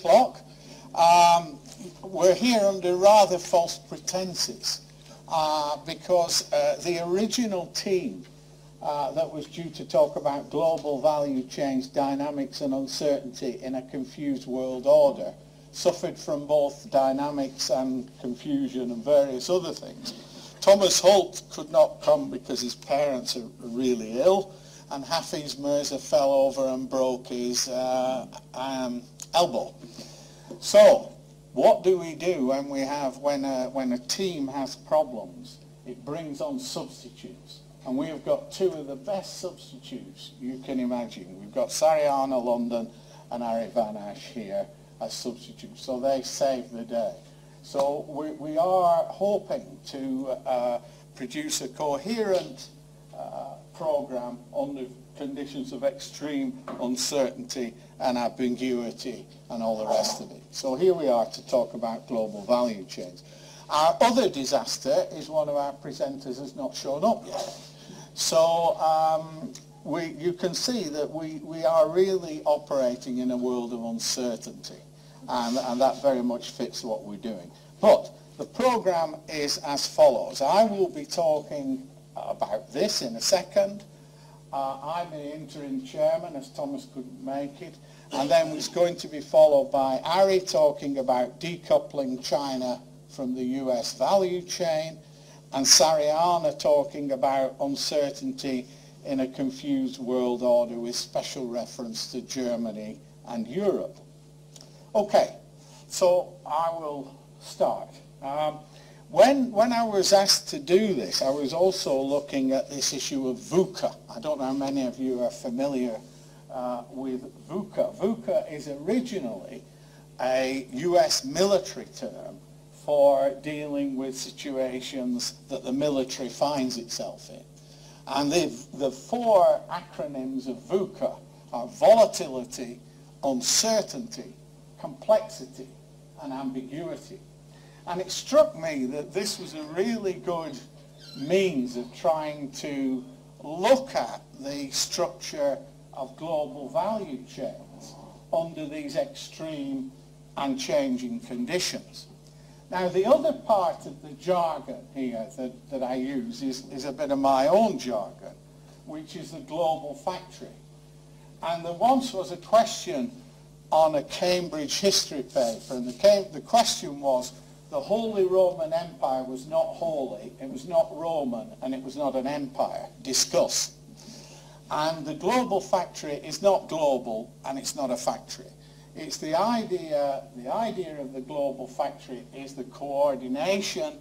o'clock. Um, we're here under rather false pretenses uh, because uh, the original team uh, that was due to talk about global value chains, dynamics and uncertainty in a confused world order suffered from both dynamics and confusion and various other things. Tomas Hult could not come because his parents are really ill and Hafiz Mirza fell over and broke his um, elbow. So, what do we do when we have when a, when a team has problems? It brings on substitutes, and we have got two of the best substitutes you can imagine. We've got Sarianna Lundan and Ari Van Assche here as substitutes, so they save the day. So we, we are hoping to uh, produce a coherent uh, program under conditions of extreme uncertainty and ambiguity and all the rest of it. So here we are to talk about global value chains. Our other disaster is one of our presenters has not shown up yet. So um, we, you can see that we, we are really operating in a world of uncertainty and, and that very much fits what we're doing. But the program is as follows. I will be talking about this in a second. Uh, I'm the interim chairman as Tomas couldn't make it. And then it's going to be followed by Ari talking about decoupling China from the US value chain and Sarianna talking about uncertainty in a confused world order with special reference to Germany and Europe. Okay, so I will start. Um, when, when I was asked to do this, I was also looking at this issue of VUCA. I don't know how many of you are familiar uh, with VUCA. VUCA is originally a US military term for dealing with situations that the military finds itself in. And the, the four acronyms of VUCA are volatility, uncertainty, complexity, and ambiguity. And it struck me that this was a really good means of trying to look at the structure of global value chains under these extreme and changing conditions. Now, the other part of the jargon here that, that I use is, is a bit of my own jargon, which is the global factory. And there once was a question on a Cambridge history paper, and the, the question was, the Holy Roman Empire was not holy, it was not Roman, and it was not an empire. Discuss. And the global factory is not global, and it's not a factory. It's the idea, the idea of the global factory is the coordination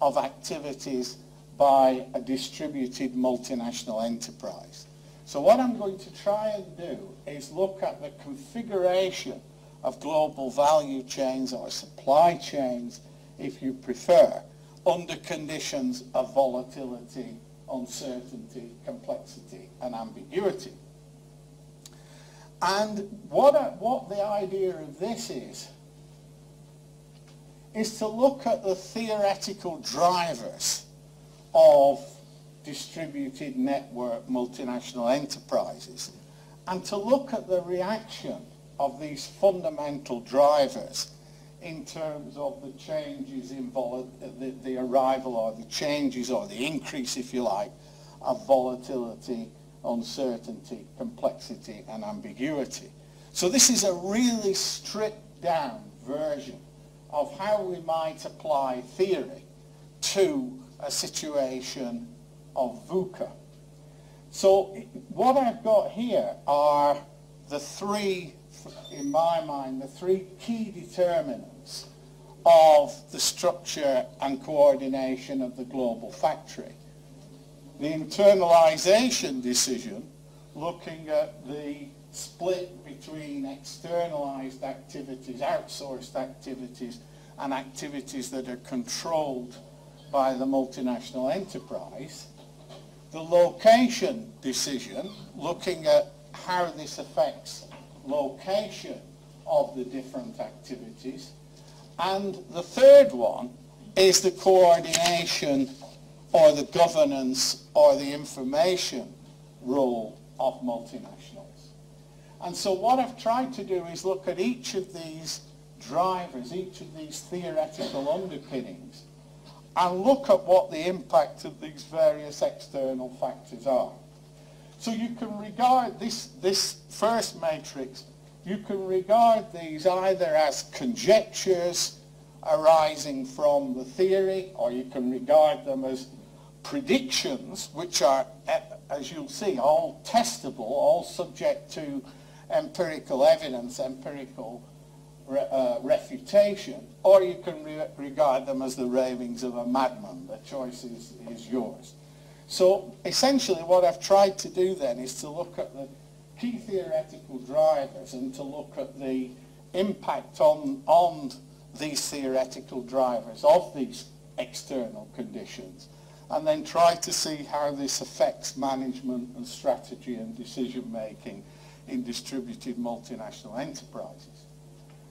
of activities by a distributed multinational enterprise. So what I'm going to try and do is look at the configuration of global value chains or supply chains, if you prefer, under conditions of volatility, uncertainty, complexity, and ambiguity. And what, what the idea of this is, is to look at the theoretical drivers of distributed network multinational enterprises and to look at the reaction of these fundamental drivers in terms of the changes in the, the arrival or the changes or the increase, if you like, of volatility, uncertainty, complexity and ambiguity. So this is a really stripped down version of how we might apply theory to a situation of VUCA. So what I've got here are the three, in my mind, the three key determinants of the structure and coordination of the global factory. The internalization decision, looking at the split between externalized activities, outsourced activities, and activities that are controlled by the multinational enterprise the location decision, looking at how this affects location of the different activities. And the third one is the coordination or the governance or the information role of multinationals. And so what I've tried to do is look at each of these drivers, each of these theoretical underpinnings, and look at what the impact of these various external factors are. So you can regard this, this first matrix, you can regard these either as conjectures arising from the theory, or you can regard them as predictions, which are, as you'll see, all testable, all subject to empirical evidence, empirical re, uh, refutation, or you can re regard them as the ravings of a madman. The choice is, is yours. So essentially what I've tried to do then is to look at the key theoretical drivers and to look at the impact on, on these theoretical drivers of these external conditions and then try to see how this affects management and strategy and decision making in distributed multinational enterprises.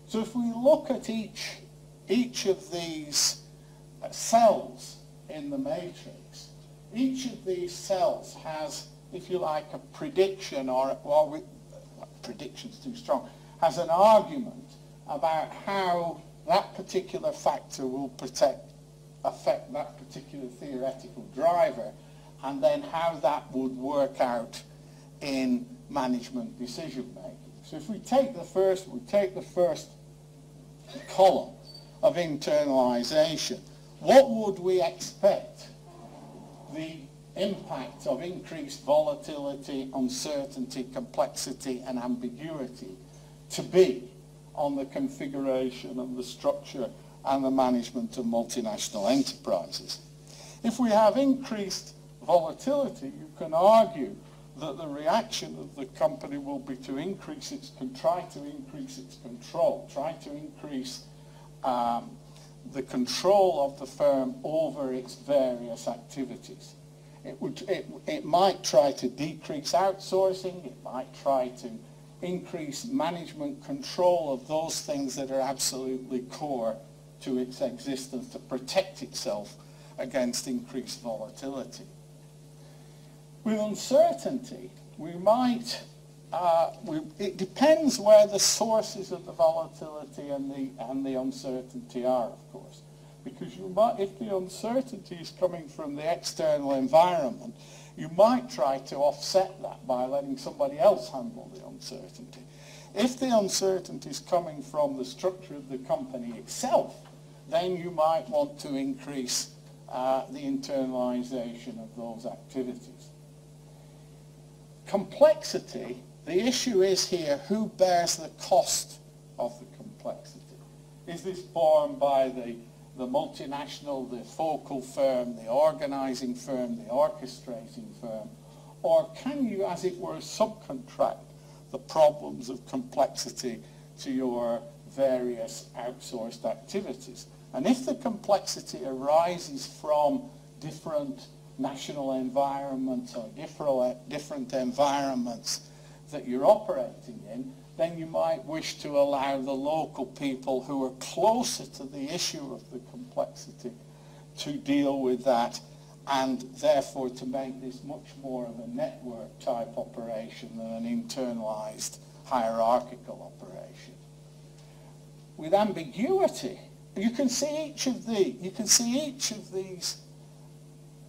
So if we look at each, each of these cells in the matrix, each of these cells has, if you like, a prediction or, well, we, prediction's too strong, has an argument about how that particular factor will protect, affect that particular theoretical driver and then how that would work out in management decision making. So if we take the first, we take the first column of internalization, what would we expect the impact of increased volatility, uncertainty, complexity and ambiguity to be on the configuration and the structure and the management of multinational enterprises. If we have increased volatility, you can argue that the reaction of the company will be to increase its, try to increase its control, try to increase um, the control of the firm over its various activities. It, would, it, it might try to decrease outsourcing, it might try to increase management control of those things that are absolutely core to its existence to protect itself against increased volatility. With uncertainty, we might, uh, we, it depends where the sources of the volatility and the, and the uncertainty are, of course. Because you might, if the uncertainty is coming from the external environment, you might try to offset that by letting somebody else handle the uncertainty. If the uncertainty is coming from the structure of the company itself, then you might want to increase uh, the internalization of those activities. Complexity, the issue is here who bears the cost of the complexity. Is this borne by the, the multinational, the focal firm, the organizing firm, the orchestrating firm, or can you, as it were, subcontract the problems of complexity to your various outsourced activities? And if the complexity arises from different national environments or different, different environments that you're operating in, then you might wish to allow the local people who are closer to the issue of the complexity to deal with that and therefore to make this much more of a network type operation than an internalized hierarchical operation. With ambiguity, you can see each of the, you can see each of these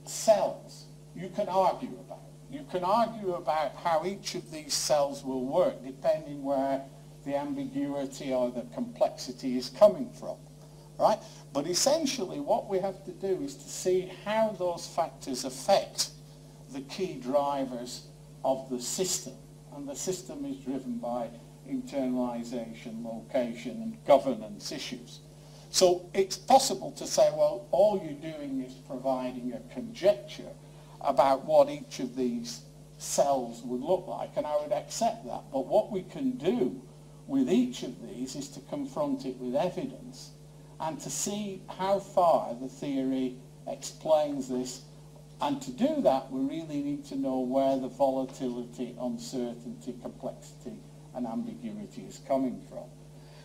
cells you can argue. You can argue about how each of these cells will work depending where the ambiguity or the complexity is coming from. Right? But essentially what we have to do is to see how those factors affect the key drivers of the system. And the system is driven by internalization, location and governance issues. So it's possible to say, well, all you're doing is providing a conjecture about what each of these cells would look like, and I would accept that. But what we can do with each of these is to confront it with evidence and to see how far the theory explains this. And to do that, we really need to know where the volatility, uncertainty, complexity, and ambiguity is coming from.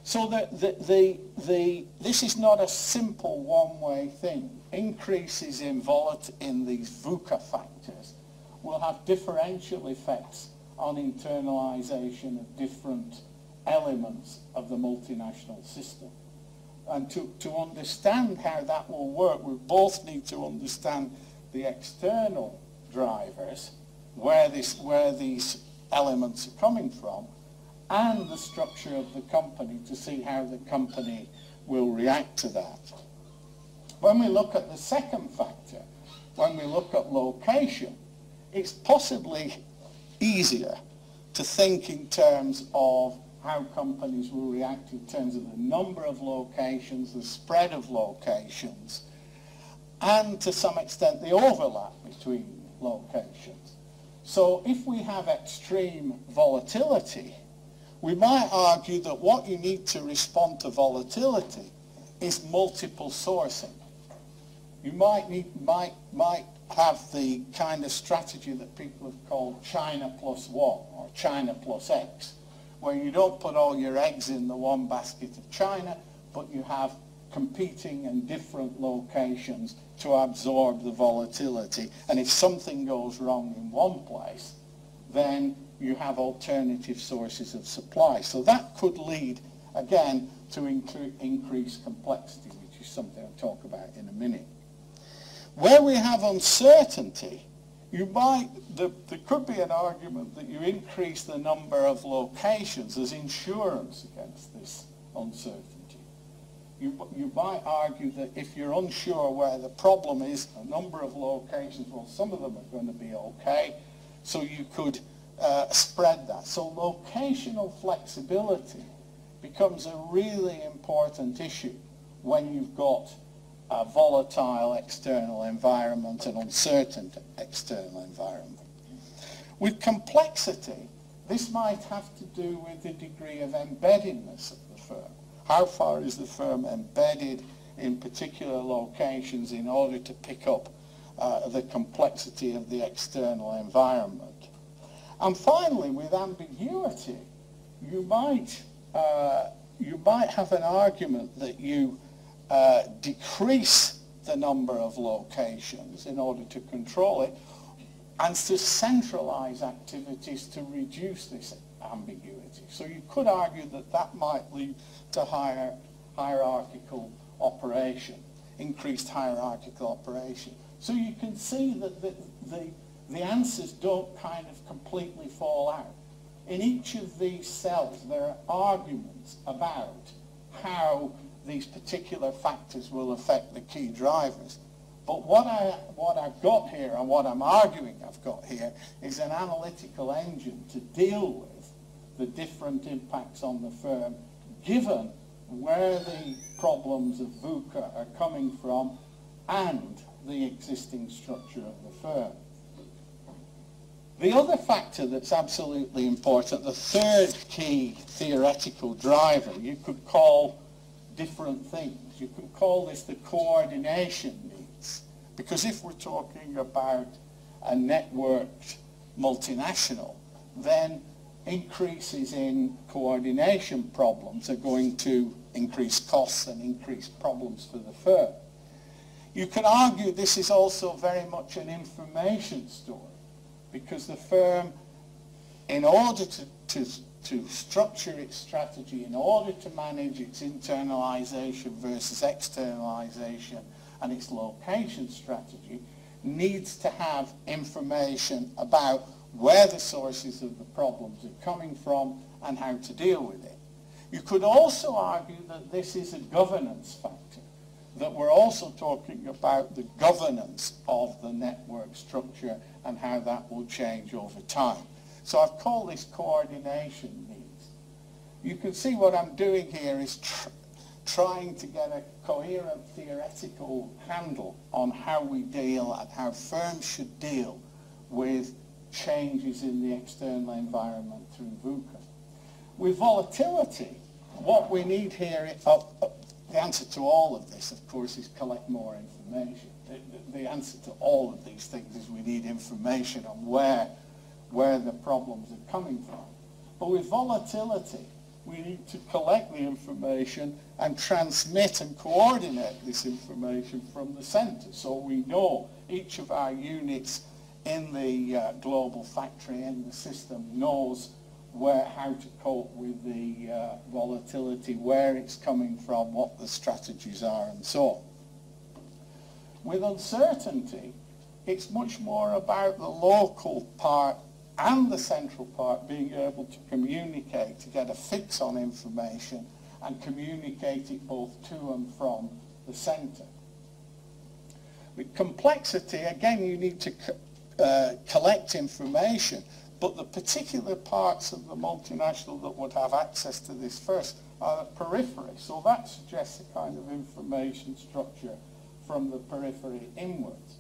So the, the, the, the, this is not a simple one-way thing. Increases in, volat in these VUCA factors will have differential effects on internalisation of different elements of the multinational system. And to, to understand how that will work, we both need to understand the external drivers, where, this, where these elements are coming from, and the structure of the company to see how the company will react to that. When we look at the second factor, when we look at location, it's possibly easier to think in terms of how companies will react in terms of the number of locations, the spread of locations, and to some extent the overlap between locations. So if we have extreme volatility, we might argue that what you need to respond to volatility is multiple sourcing. You might, need, might, might have the kind of strategy that people have called China plus one or China plus X, where you don't put all your eggs in the one basket of China, but you have competing and different locations to absorb the volatility. And if something goes wrong in one place, then you have alternative sources of supply. So that could lead, again, to increased complexity, which is something I'll talk about in a minute. Where we have uncertainty, you might, there, there could be an argument that you increase the number of locations as insurance against this uncertainty. You, you might argue that if you're unsure where the problem is, a number of locations, well, some of them are going to be okay, so you could uh, spread that. So locational flexibility becomes a really important issue when you've got a volatile external environment, an uncertain external environment. With complexity, this might have to do with the degree of embeddedness of the firm. How far is the firm embedded in particular locations in order to pick up uh, the complexity of the external environment? And finally, with ambiguity, you might, uh, you might have an argument that you uh, decrease the number of locations in order to control it and to centralize activities to reduce this ambiguity. So you could argue that that might lead to higher hierarchical operation, increased hierarchical operation. So you can see that the, the, the answers don't kind of completely fall out. In each of these cells, there are arguments about how these particular factors will affect the key drivers. But what, I, what I've got here and what I'm arguing I've got here is an analytical engine to deal with the different impacts on the firm given where the problems of VUCA are coming from and the existing structure of the firm. The other factor that's absolutely important, the third key theoretical driver, you could call different things. You can call this the coordination needs. Because if we're talking about a networked multinational, then increases in coordination problems are going to increase costs and increase problems for the firm. You could argue this is also very much an information story because the firm, in order to, to to structure its strategy in order to manage its internalization versus externalization and its location strategy needs to have information about where the sources of the problems are coming from and how to deal with it. You could also argue that this is a governance factor, that we're also talking about the governance of the network structure and how that will change over time. So I've called this coordination needs. You can see what I'm doing here is tr trying to get a coherent theoretical handle on how we deal and how firms should deal with changes in the external environment through VUCA. With volatility, what we need here, uh, the answer to all of this, of course, is collect more information. The, the, the answer to all of these things is we need information on where where the problems are coming from. But with volatility, we need to collect the information and transmit and coordinate this information from the center so we know each of our units in the uh, global factory, in the system, knows where how to cope with the uh, volatility, where it's coming from, what the strategies are, and so on. With uncertainty, it's much more about the local part and the central part being able to communicate, to get a fix on information and communicate it both to and from the centre. With complexity, again, you need to co uh, collect information, but the particular parts of the multinational that would have access to this first are the periphery. So that suggests a kind of information structure from the periphery inwards.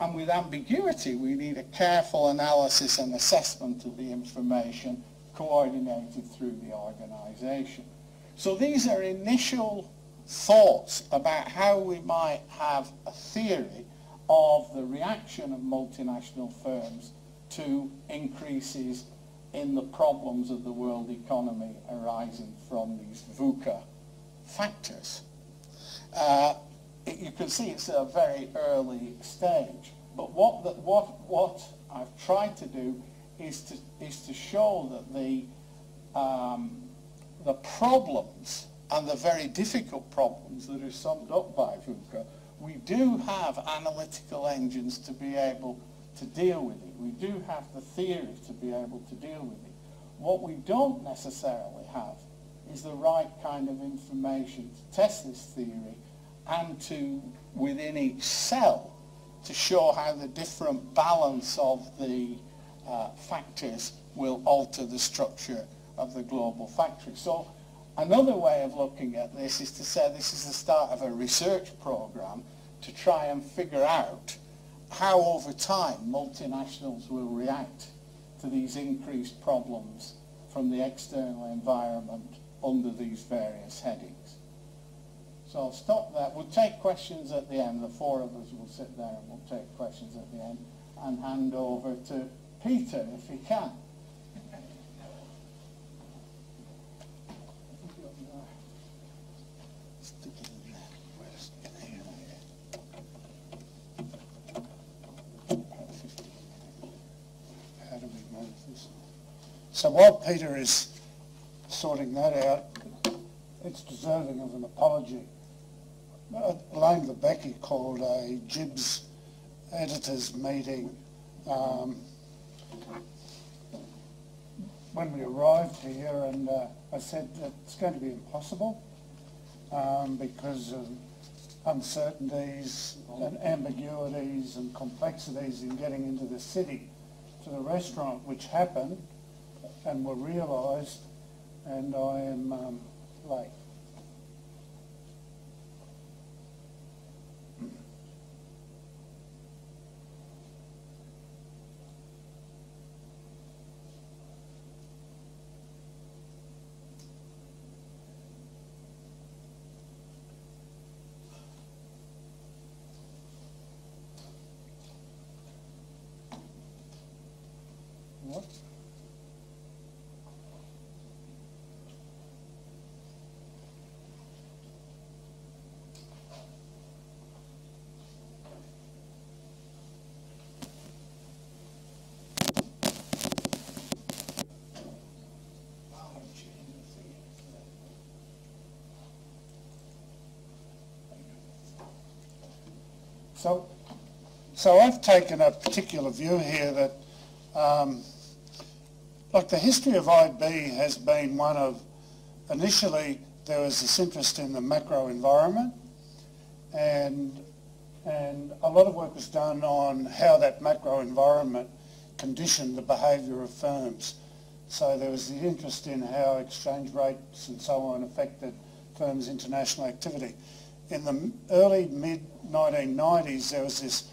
And with ambiguity, we need a careful analysis and assessment of the information coordinated through the organisation. So these are initial thoughts about how we might have a theory of the reaction of multinational firms to increases in the problems of the world economy arising from these VUCA factors. Uh, you can see it's a very early stage. But what, the, what, what I've tried to do is to, is to show that the, um, the problems and the very difficult problems that are summed up by VUCA, we do have analytical engines to be able to deal with it. We do have the theory to be able to deal with it. What we don't necessarily have is the right kind of information to test this theory and to, within each cell, to show how the different balance of the uh, factors will alter the structure of the global factory. So another way of looking at this is to say this is the start of a research program to try and figure out how over time multinationals will react to these increased problems from the external environment under these various headings. So I'll stop there. We'll take questions at the end. The four of us will sit there and we'll take questions at the end and hand over to Peter if he can. So while Peter is sorting that out, it's deserving of an apology. Alain Verbeke called a JIBS editors meeting um, when we arrived here and uh, I said it's going to be impossible um, because of uncertainties and ambiguities and complexities in getting into the city to the restaurant which happened and were realised and I am um, late. What? So, so I've taken a particular view here that, um, like the history of IB has been one of, initially there was this interest in the macro environment and, and a lot of work was done on how that macro environment conditioned the behaviour of firms. So there was the interest in how exchange rates and so on affected firms' international activity. In the early mid 1990s, there was this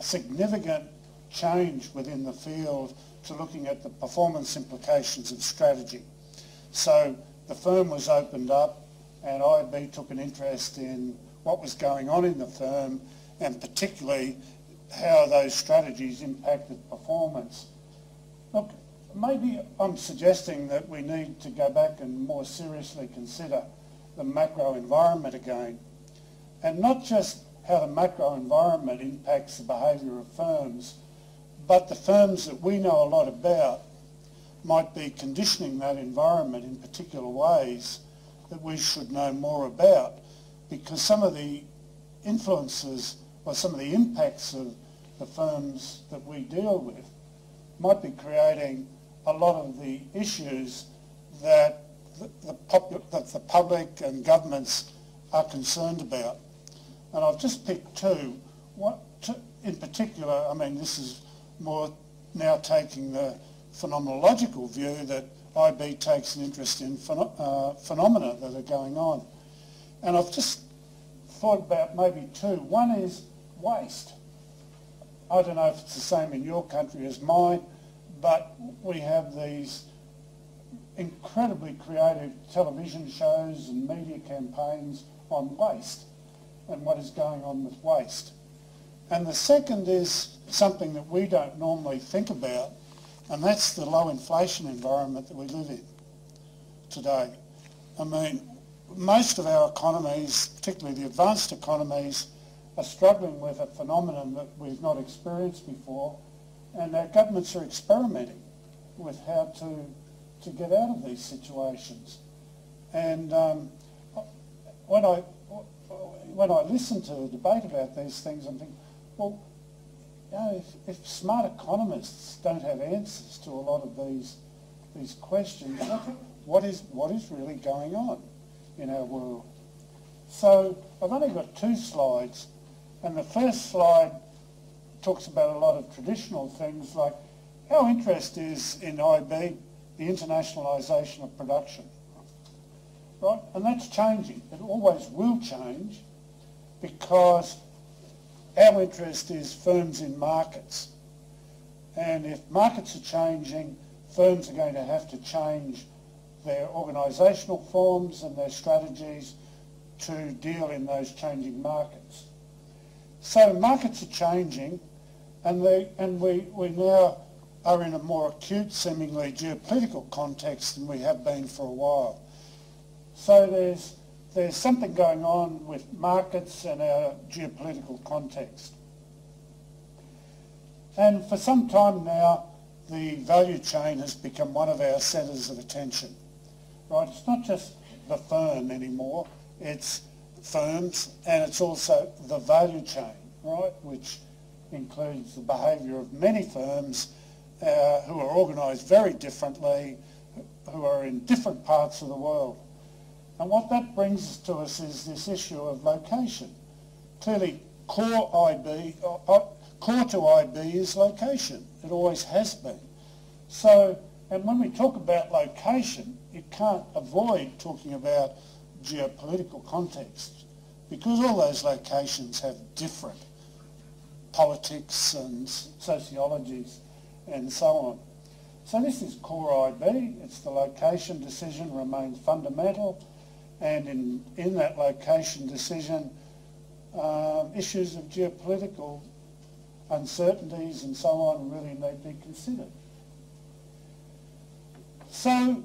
significant change within the field to looking at the performance implications of strategy. So the firm was opened up and IB took an interest in what was going on in the firm and particularly how those strategies impacted performance. Look, maybe I'm suggesting that we need to go back and more seriously consider the macro environment again. And not just how the macro environment impacts the behaviour of firms, but the firms that we know a lot about might be conditioning that environment in particular ways that we should know more about because some of the influences or some of the impacts of the firms that we deal with might be creating a lot of the issues that the, the, that the public and governments are concerned about. And I've just picked two. What, in particular, I mean, this is more now taking the phenomenological view that IB takes an interest in uh, phenomena that are going on. And I've just thought about maybe two. One is waste. I don't know if it's the same in your country as mine, but we have these incredibly creative television shows and media campaigns on waste and what is going on with waste. And the second is something that we don't normally think about, and that's the low inflation environment that we live in today. I mean, most of our economies, particularly the advanced economies, are struggling with a phenomenon that we've not experienced before, and our governments are experimenting with how to, to get out of these situations. And um, when I when I listen to the debate about these things, I'm thinking, well, you know, if, if smart economists don't have answers to a lot of these these questions, what, what is what is really going on in our world? So I've only got two slides, and the first slide talks about a lot of traditional things like our interest is in IB, the internationalisation of production. Right? And that's changing. It always will change because our interest is firms in markets. And if markets are changing, firms are going to have to change their organisational forms and their strategies to deal in those changing markets. So markets are changing and, they, and we, we now are in a more acute, seemingly geopolitical context than we have been for a while. So there's there's something going on with markets and our geopolitical context. And for some time now, the value chain has become one of our centres of attention. Right? It's not just the firm anymore, it's firms and it's also the value chain, right? Which includes the behaviour of many firms uh, who are organised very differently, who are in different parts of the world. And what that brings to us is this issue of location. Clearly, core IB, uh, uh, core to IB is location. It always has been. So, and when we talk about location, you can't avoid talking about geopolitical context because all those locations have different politics and sociologies and so on. So this is core IB. It's the location decision remains fundamental and in, in that location decision, um, issues of geopolitical uncertainties and so on really need to be considered. So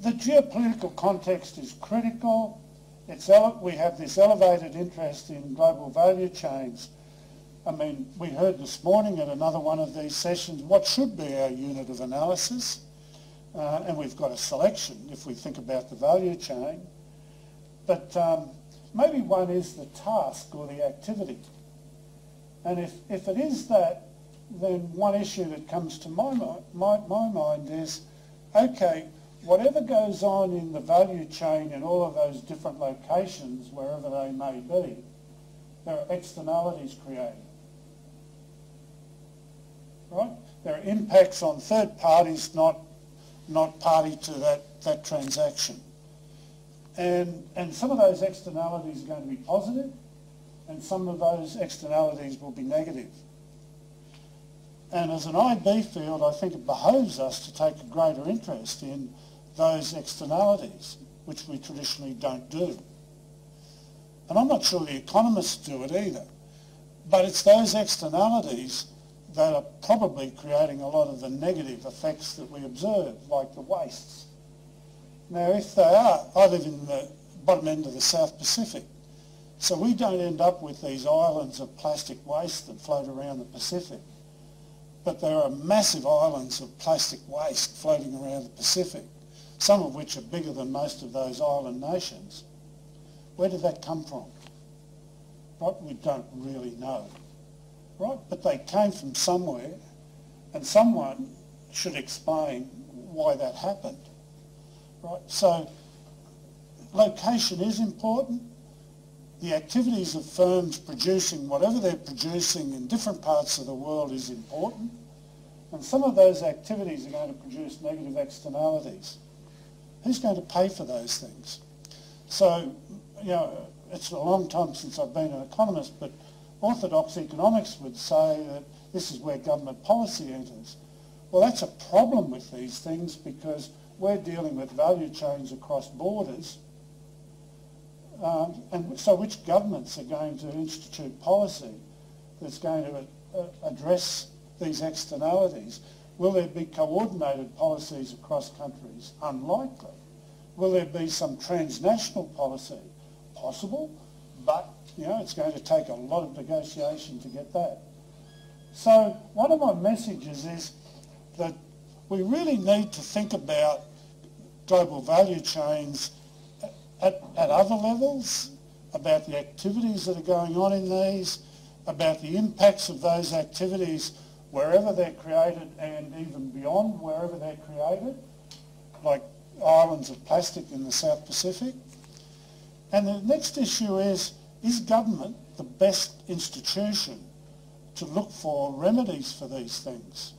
the geopolitical context is critical. It's we have this elevated interest in global value chains. I mean, we heard this morning at another one of these sessions what should be our unit of analysis uh, and we've got a selection if we think about the value chain. But um, maybe one is the task or the activity. And if, if it is that, then one issue that comes to my, my, my mind is, okay, whatever goes on in the value chain in all of those different locations, wherever they may be, there are externalities created. Right? There are impacts on third parties not not party to that, that transaction. And, and some of those externalities are going to be positive and some of those externalities will be negative. And as an IB field, I think it behoves us to take a greater interest in those externalities, which we traditionally don't do. And I'm not sure the economists do it either. But it's those externalities that are probably creating a lot of the negative effects that we observe, like the wastes. Now, if they are, I live in the bottom end of the South Pacific. So we don't end up with these islands of plastic waste that float around the Pacific. But there are massive islands of plastic waste floating around the Pacific, some of which are bigger than most of those island nations. Where did that come from? What we don't really know. Right, but they came from somewhere and someone should explain why that happened. Right, so location is important. The activities of firms producing whatever they're producing in different parts of the world is important. And some of those activities are going to produce negative externalities. Who's going to pay for those things? So, you know, it's a long time since I've been an economist, but orthodox economics would say that this is where government policy enters. Well, that's a problem with these things because we're dealing with value chains across borders. Um, and so which governments are going to institute policy that's going to uh, address these externalities? Will there be coordinated policies across countries? Unlikely. Will there be some transnational policy? Possible, but you know, it's going to take a lot of negotiation to get that. So one of my messages is that we really need to think about global value chains at, at other levels, about the activities that are going on in these, about the impacts of those activities wherever they're created and even beyond wherever they're created, like islands of plastic in the South Pacific. And the next issue is, is government the best institution to look for remedies for these things?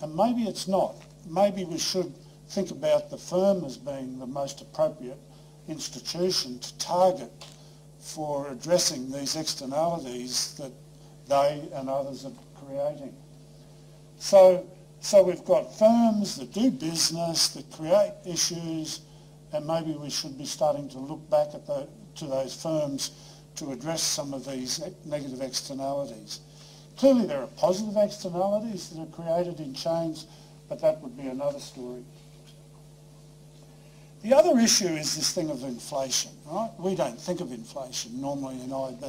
And maybe it's not. Maybe we should think about the firm as being the most appropriate institution to target for addressing these externalities that they and others are creating. So, so we've got firms that do business, that create issues, and maybe we should be starting to look back at the, to those firms to address some of these negative externalities. Clearly there are positive externalities that are created in chains, but that would be another story. The other issue is this thing of inflation, right? We don't think of inflation normally in IB,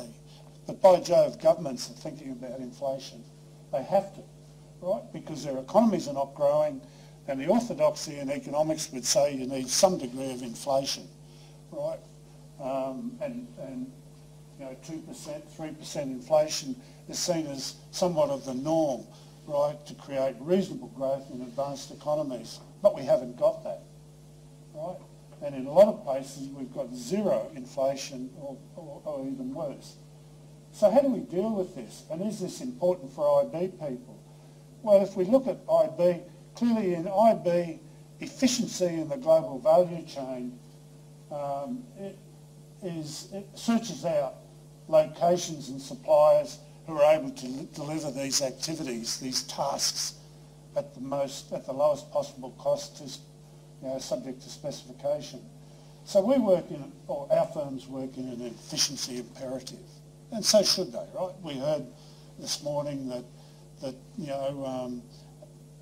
but by Jove, governments are thinking about inflation. They have to, right? Because their economies are not growing, and the orthodoxy in economics would say you need some degree of inflation, right? Um, and, and, you know, 2%, 3% inflation is seen as somewhat of the norm, right, to create reasonable growth in advanced economies. But we haven't got that right? And in a lot of places we've got zero inflation or, or, or even worse. So how do we deal with this? And is this important for IB people? Well, if we look at IB, clearly in IB, efficiency in the global value chain um, it is, it searches out locations and suppliers who are able to deliver these activities, these tasks, at the most, at the lowest possible cost to you know, subject to specification. So we work in, or our firms work in an efficiency imperative, and so should they, right? We heard this morning that, that you know, um,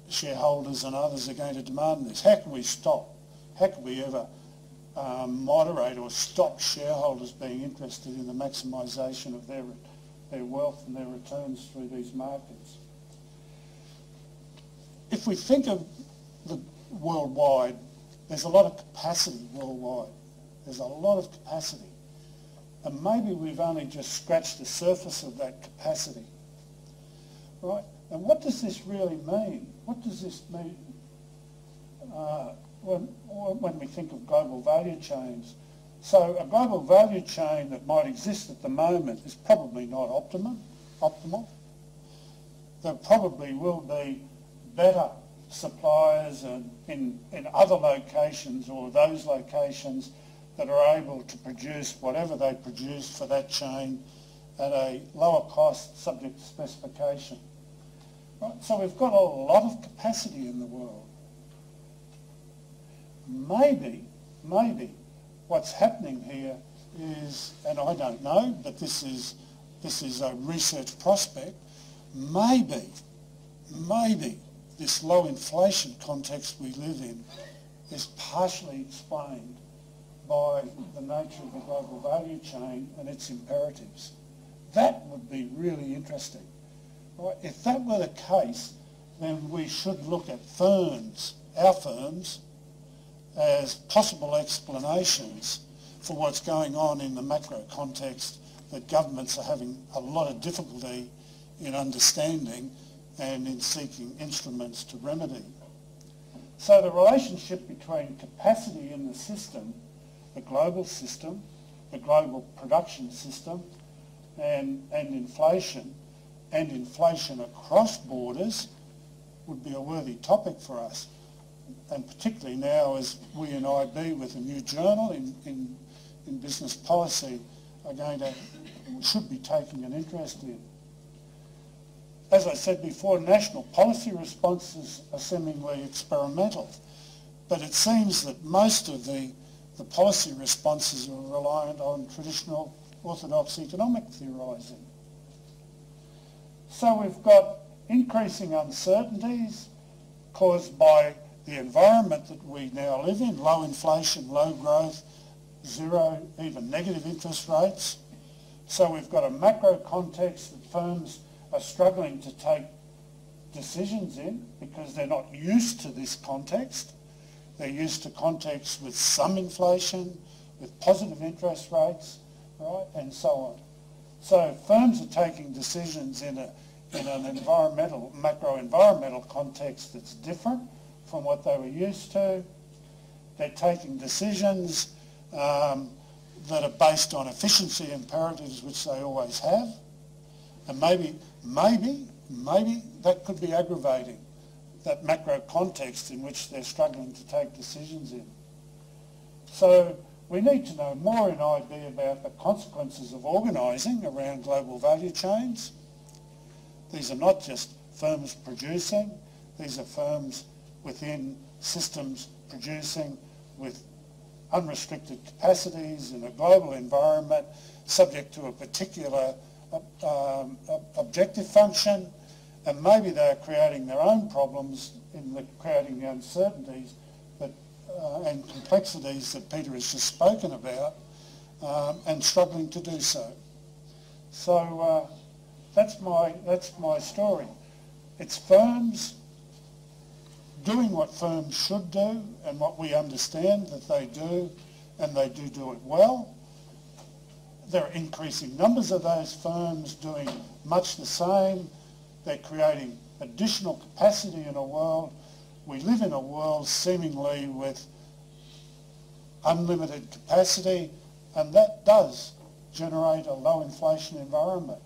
shareholders and others are going to demand this. How can we stop? How can we ever um, moderate or stop shareholders being interested in the maximisation of their, their wealth and their returns through these markets? If we think of the worldwide, there's a lot of capacity worldwide. There's a lot of capacity. And maybe we've only just scratched the surface of that capacity. Right? And what does this really mean? What does this mean uh, when, when we think of global value chains? So a global value chain that might exist at the moment is probably not optimum, optimal. There probably will be better suppliers and in, in other locations or those locations that are able to produce whatever they produce for that chain at a lower cost subject to specification. Right? So we've got a lot of capacity in the world. Maybe, maybe what's happening here is, and I don't know, but this is, this is a research prospect, maybe, maybe this low inflation context we live in is partially explained by the nature of the global value chain and its imperatives. That would be really interesting. If that were the case, then we should look at firms, our firms, as possible explanations for what's going on in the macro context that governments are having a lot of difficulty in understanding and in seeking instruments to remedy. So the relationship between capacity in the system, the global system, the global production system, and, and inflation, and inflation across borders would be a worthy topic for us. And particularly now as we in IB with a new journal in, in, in business policy are going to, should be taking an interest in. As I said before, national policy responses are seemingly experimental, but it seems that most of the, the policy responses are reliant on traditional orthodox economic theorising. So we've got increasing uncertainties caused by the environment that we now live in, low inflation, low growth, zero, even negative interest rates. So we've got a macro context that firms are struggling to take decisions in because they're not used to this context. They're used to contexts with some inflation, with positive interest rates, right, and so on. So firms are taking decisions in, a, in an environmental, macro environmental context that's different from what they were used to. They're taking decisions um, that are based on efficiency imperatives, which they always have. And maybe, maybe, maybe that could be aggravating, that macro context in which they're struggling to take decisions in. So we need to know more in IB about the consequences of organising around global value chains. These are not just firms producing, these are firms within systems producing with unrestricted capacities in a global environment subject to a particular um, objective function and maybe they're creating their own problems in the, creating the uncertainties that, uh, and complexities that Peter has just spoken about um, and struggling to do so. So uh, that's, my, that's my story. It's firms doing what firms should do and what we understand that they do, and they do do it well. There are increasing numbers of those firms doing much the same. They're creating additional capacity in a world. We live in a world seemingly with unlimited capacity, and that does generate a low inflation environment.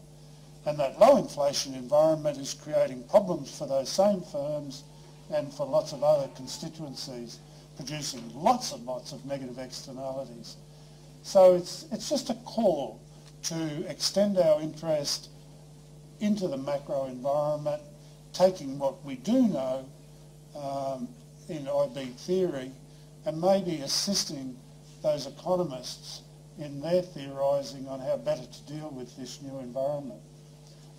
And that low inflation environment is creating problems for those same firms and for lots of other constituencies, producing lots and lots of negative externalities. So it's, it's just a call to extend our interest into the macro environment, taking what we do know um, in IB theory and maybe assisting those economists in their theorising on how better to deal with this new environment.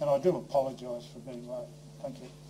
And I do apologise for being late. Thank you.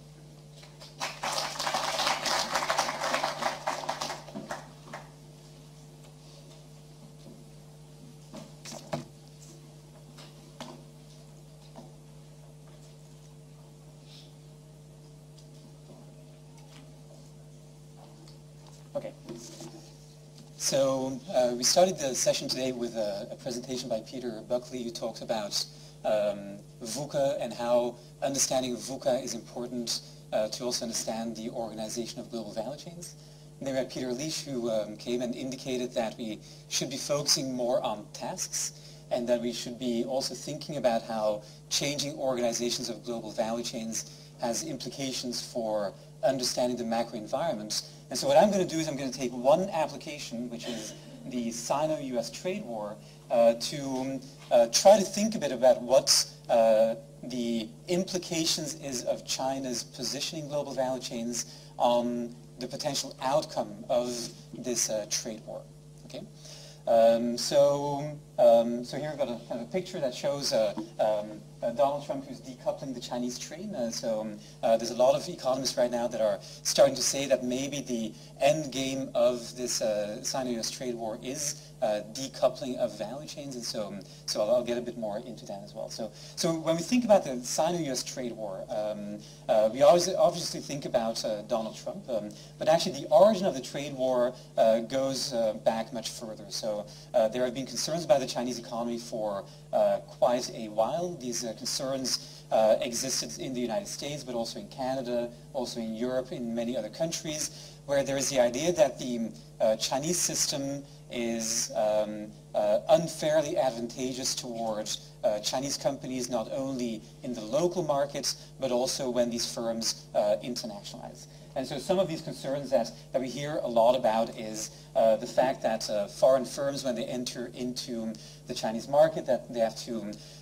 So uh, we started the session today with a, a, presentation by Peter Buckley who talked about um, VUCA and how understanding VUCA is important uh, to also understand the organization of global value chains. And then we had Peter Liesch who um, came and indicated that we should be focusing more on tasks and that we should be also thinking about how changing organizations of global value chains has implications for understanding the macro environment and so what I'm going to do is I'm going to take one application, which is the Sino-US trade war, uh, to uh, try to think a bit about what uh, the implications is of China's positioning global value chains on the potential outcome of this uh, trade war. Okay, um, so Um, so here we've got a a picture that shows uh, um, uh, Donald Trump who's decoupling the Chinese trade. Uh, so um, uh, there's a lot of economists right now that are starting to say that maybe the end game of this uh, Sino-US trade war is uh, decoupling of value chains, and so um, so I'll, I'll, get a bit more into that as well. So so when we think about the Sino-US trade war, um, uh, we always obviously think about uh, Donald Trump, um, but actually the origin of the trade war uh, goes uh, back much further. So there have been concerns about the Chinese economy for quite a while. These concerns existed in the United States, but also in Canada, also in Europe, in many other countries, where there is the idea that the Chinese system is um, uh, unfairly advantageous towards uh, Chinese companies not only in the local markets but also when these firms uh, internationalize. And so some of these concerns that, that we hear a lot about is uh, the fact that uh, foreign firms, when they enter into the Chinese market, that they have to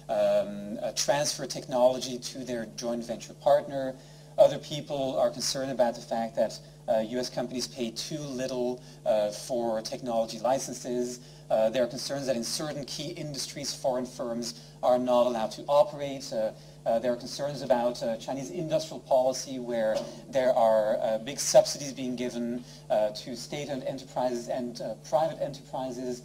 um, uh, transfer technology to their joint venture partner. Other people are concerned about the fact that U.S. Uh, companies pay too little uh, for technology licenses. Uh, there are concerns that in certain key industries, foreign firms are not allowed to operate. Uh, there are concerns about uh, Chinese industrial policy where there are uh, big subsidies being given to state-owned enterprises and private enterprises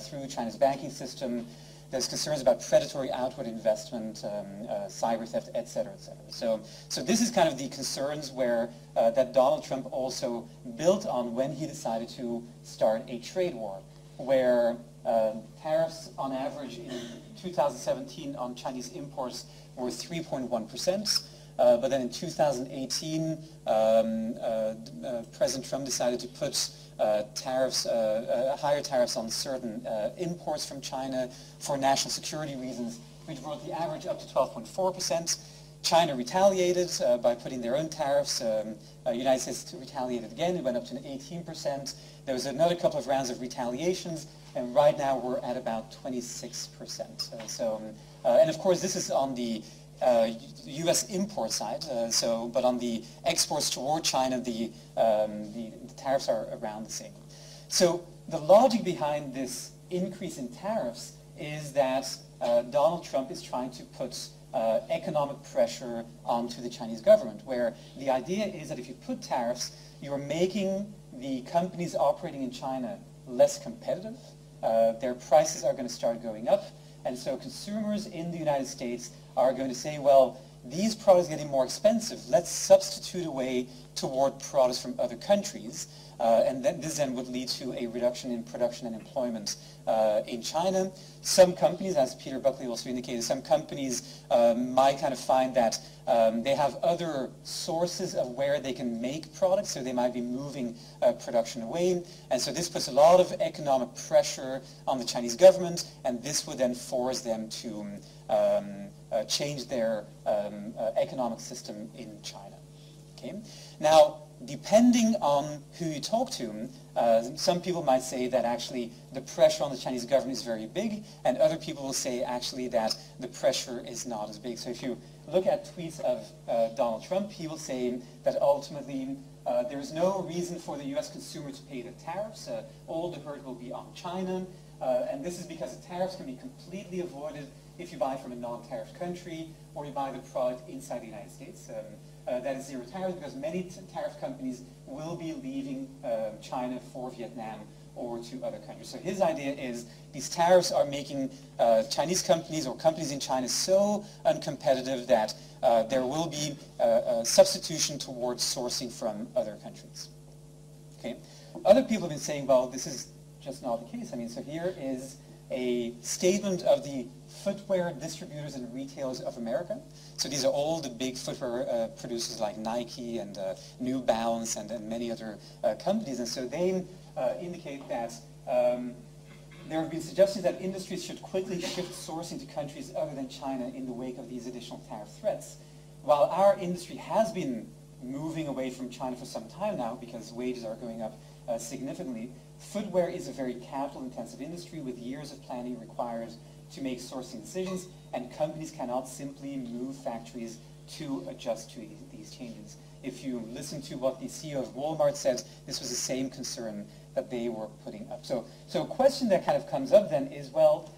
through China's banking system. There's concerns about predatory outward investment, um, uh, cyber theft, et cetera, et cetera. So, so this is kind of the concerns where uh, that Donald Trump also built on when he decided to start a trade war, where uh, tariffs on average in 2017 on Chinese imports were 3.1%. Uh, but then in 2018, um, uh, uh, President Trump decided to put uh, tariffs, uh, uh, higher tariffs on certain imports from China for national security reasons, which brought the average up to 12.4%. China retaliated by putting their own tariffs. Um, United States retaliated again. It went up to 18%. There was another couple of rounds of retaliations, and right now we're at about 26%. so, um, and of course, this is on the uh, U.S. import side. Uh, so, but on the exports toward China, the, um, the, the, tariffs are around the same. So the logic behind this increase in tariffs is that uh, Donald Trump is trying to put uh, economic pressure onto the Chinese government, where the idea is that if you put tariffs, you're making the companies operating in China less competitive. Uh, their prices are going to start going up. And so consumers in the United States are going to say, well, these products are getting more expensive. Let's substitute away toward products from other countries. Uh, and then this then would lead to a reduction in production and employment uh, in China. Some companies, as Peter Buckley also indicated, some companies um, might kind of find that um, they have other sources of where they can make products, so they might be moving uh, production away. And so this puts a lot of economic pressure on the Chinese government, and this would then force them to um, uh, change their um, uh, economic system in China. Okay? Now, depending on who you talk to, uh, some people might say that actually the pressure on the Chinese government is very big, and other people will say actually that the pressure is not as big. So if you look at tweets of uh, Donald Trump, he will say that ultimately uh, there is no reason for the U.S. consumer to pay the tariffs. Uh, all the hurt will be on China, and this is because the tariffs can be completely avoided if you buy from a non-tariff country or you buy the product inside the United States. Um, uh, that is zero tariffs because many tariff companies will be leaving uh, China for Vietnam or to other countries. So his idea is these tariffs are making uh, Chinese companies or companies in China so uncompetitive that uh, there will be a, a substitution towards sourcing from other countries. Okay. Other people have been saying, well, this is just not the case. I mean, so here is a statement of the footwear distributors and retailers of America. So these are all the big footwear uh, producers like Nike and uh, New Balance and, and many other uh, companies. And so they uh, indicate that um, there have been suggestions that industries should quickly shift sourcing to countries other than China in the wake of these additional tariff threats. While our industry has been moving away from China for some time now because wages are going up uh, significantly, footwear is a very capital-intensive industry with years of planning required to make sourcing decisions, and companies cannot simply move factories to adjust to these changes. If you listen to what the CEO of Walmart said, this was the same concern that they were putting up. So, so a question that kind of comes up then is, well,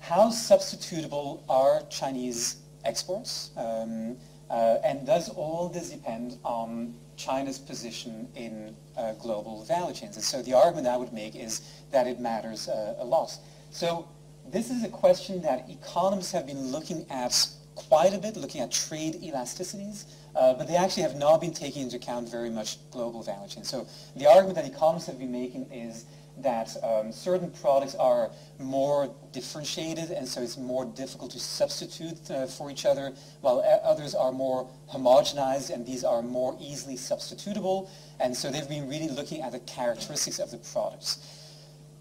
how substitutable are Chinese exports? Um, uh, and does all this depend on China's position in uh, global value chains? And so the argument I would make is that it matters uh, a lot. So this is a question that economists have been looking at quite a bit, looking at trade elasticities, uh, but they actually have not been taking into account very much global value chains. So the argument that economists have been making is that um, certain products are more differentiated and so it's more difficult to substitute uh, for each other, while others are more homogenized and these are more easily substitutable. And so they've been really looking at the characteristics of the products.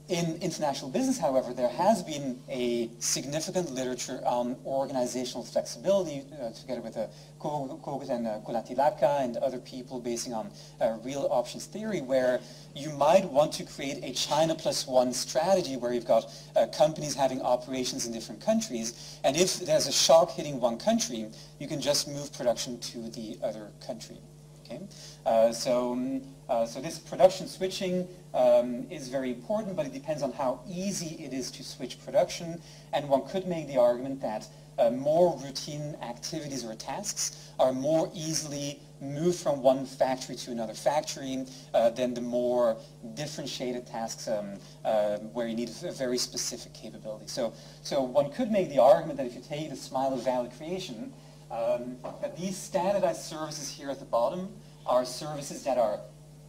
In international business, however, there has been a significant literature on organizational flexibility, uh, together with uh, Kogut and uh, Kulatilaka and other people basing on uh, real options theory, where you might want to create a China plus one strategy where you've got uh, companies having operations in different countries, and if there's a shock hitting one country, you can just move production to the other country. Okay? Uh, so, um, uh, so this production switching um, is very important, but it depends on how easy it is to switch production. And one could make the argument that uh, more routine activities or tasks are more easily moved from one factory to another factory uh, than the more differentiated tasks um, uh, where you need a very specific capability. So, so one could make the argument that if you take the smile of value creation, um, that these standardized services here at the bottom are services that are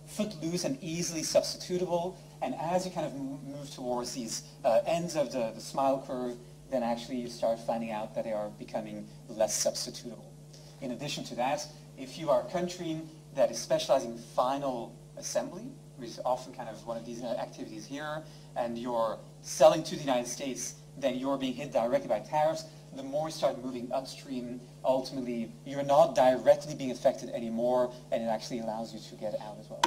footloose and easily substitutable. And as you kind of move towards these uh, ends of the, the smile curve, then actually you start finding out that they are becoming less substitutable. In addition to that, if you are a country that is specializing in final assembly, which is often kind of one of these activities here, and you're selling to the United States, then you're being hit directly by tariffs. The more you start moving upstream, ultimately you're not directly being affected anymore, and it actually allows you to get out as well.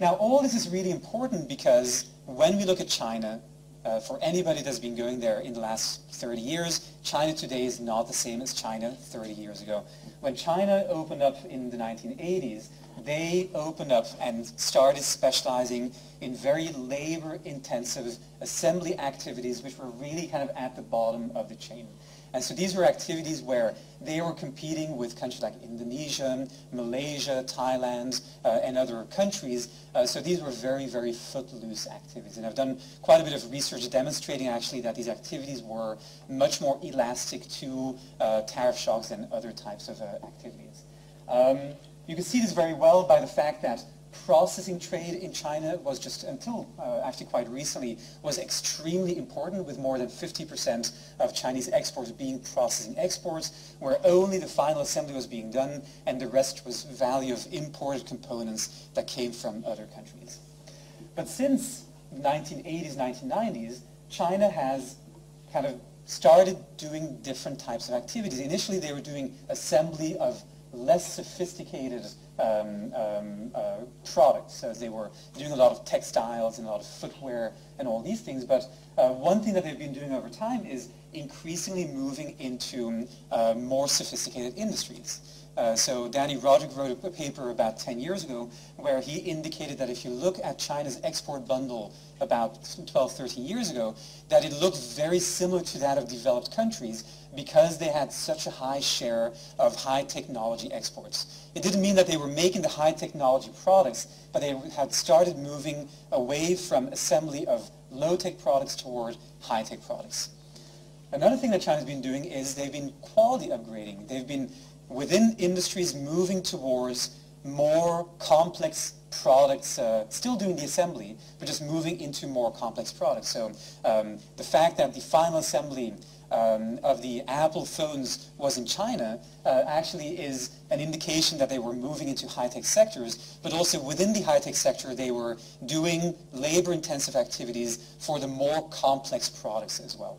Now, all this is really important because when we look at China, uh, for anybody that's been going there in the last 30 years, China today is not the same as China 30 years ago. When China opened up in the 1980s, they opened up and started specializing in very labor-intensive assembly activities, which were really kind of at the bottom of the chain. And so these were activities where they were competing with countries like Indonesia, Malaysia, Thailand, uh, and other countries. Uh, so these were very, very footloose activities. And I've done quite a bit of research demonstrating actually that these activities were much more elastic to uh, tariff shocks than other types of uh, activities. Um, you can see this very well by the fact that processing trade in China was just until uh, actually quite recently was extremely important with more than 50% of Chinese exports being processing exports where only the final assembly was being done and the rest was value of imported components that came from other countries. But since 1980s, 1990s, China has kind of started doing different types of activities. Initially they were doing assembly of less sophisticated um, um, uh, products. So they were doing a lot of textiles and a lot of footwear and all these things. But uh, one thing that they've been doing over time is increasingly moving into uh, more sophisticated industries. Uh, so Dani Rodrik wrote a paper about 10 years ago where he indicated that if you look at China's export bundle about 12, 13 years ago, that it looked very similar to that of developed countries because they had such a high share of high technology exports. It didn't mean that they were making the high technology products, but they had started moving away from assembly of low-tech products toward high-tech products. Another thing that China's been doing is they've been quality upgrading. They've been within industries moving towards more complex products, uh, still doing the assembly, but just moving into more complex products. So um, the fact that the final assembly um, of the Apple phones was in China uh, actually is an indication that they were moving into high-tech sectors, but also within the high-tech sector they were doing labor-intensive activities for the more complex products as well.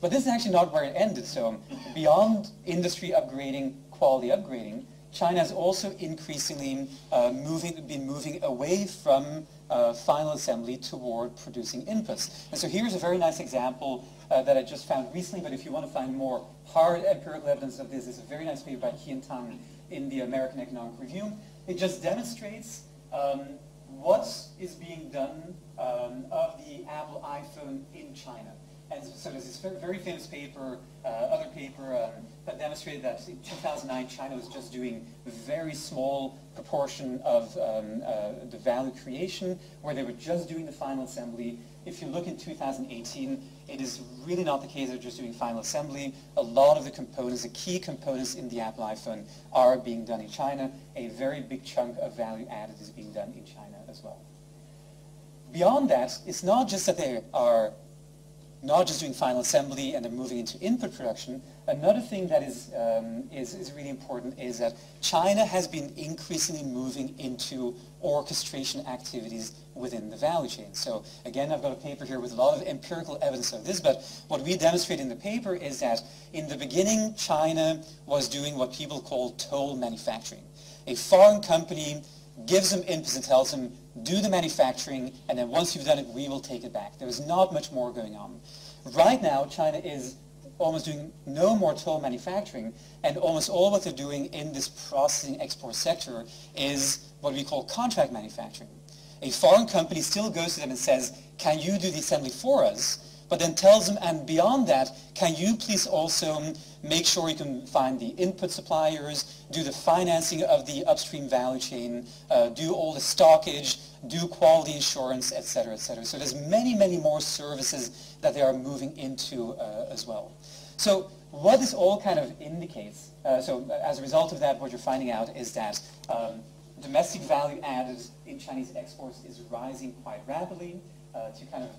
But this is actually not where it ended. So beyond industry upgrading, quality upgrading, China has also increasingly uh, moving, been moving away from uh, final assembly toward producing inputs. And so here's a very nice example uh, that I just found recently, but if you want to find more hard empirical evidence of this, it's a very nice paper by Heiwai Tang in the American Economic Review. It just demonstrates um, what is being done um, of the Apple iPhone in China. And so there's this very, famous paper, uh, other paper, um, that demonstrated that in 2009 China was just doing a very small proportion of um, uh, the value creation, where they were just doing the final assembly. If you look in 2018, it is really not the case they're just doing final assembly. A lot of the components, the key components in the Apple iPhone are being done in China. A very big chunk of value added is being done in China as well. Beyond that, it's not just that there are not just doing final assembly and they're moving into input production. Another thing that is, um, is, is, really important is that China has been increasingly moving into orchestration activities within the value chain. So again, I've got a paper here with a lot of empirical evidence of this, but what we demonstrate in the paper is that in the beginning, China was doing what people call toll manufacturing. A foreign company gives them inputs and tells them, do the manufacturing, and then once you've done it, we will take it back. There's not much more going on. Right now, China is almost doing no more toll manufacturing, and almost all what they're doing in this processing export sector is what we call contract manufacturing. A foreign company still goes to them and says, can you do the assembly for us? But then tells them, and beyond that, can you please also make sure you can find the input suppliers, do the financing of the upstream value chain, uh, do all the stockage, do quality insurance, et cetera, et cetera. So there's many, many more services that they are moving into uh, as well. So what this all kind of indicates, uh, so as a result of that, what you're finding out is that um, domestic value added in Chinese exports is rising quite rapidly. Uh, to kind of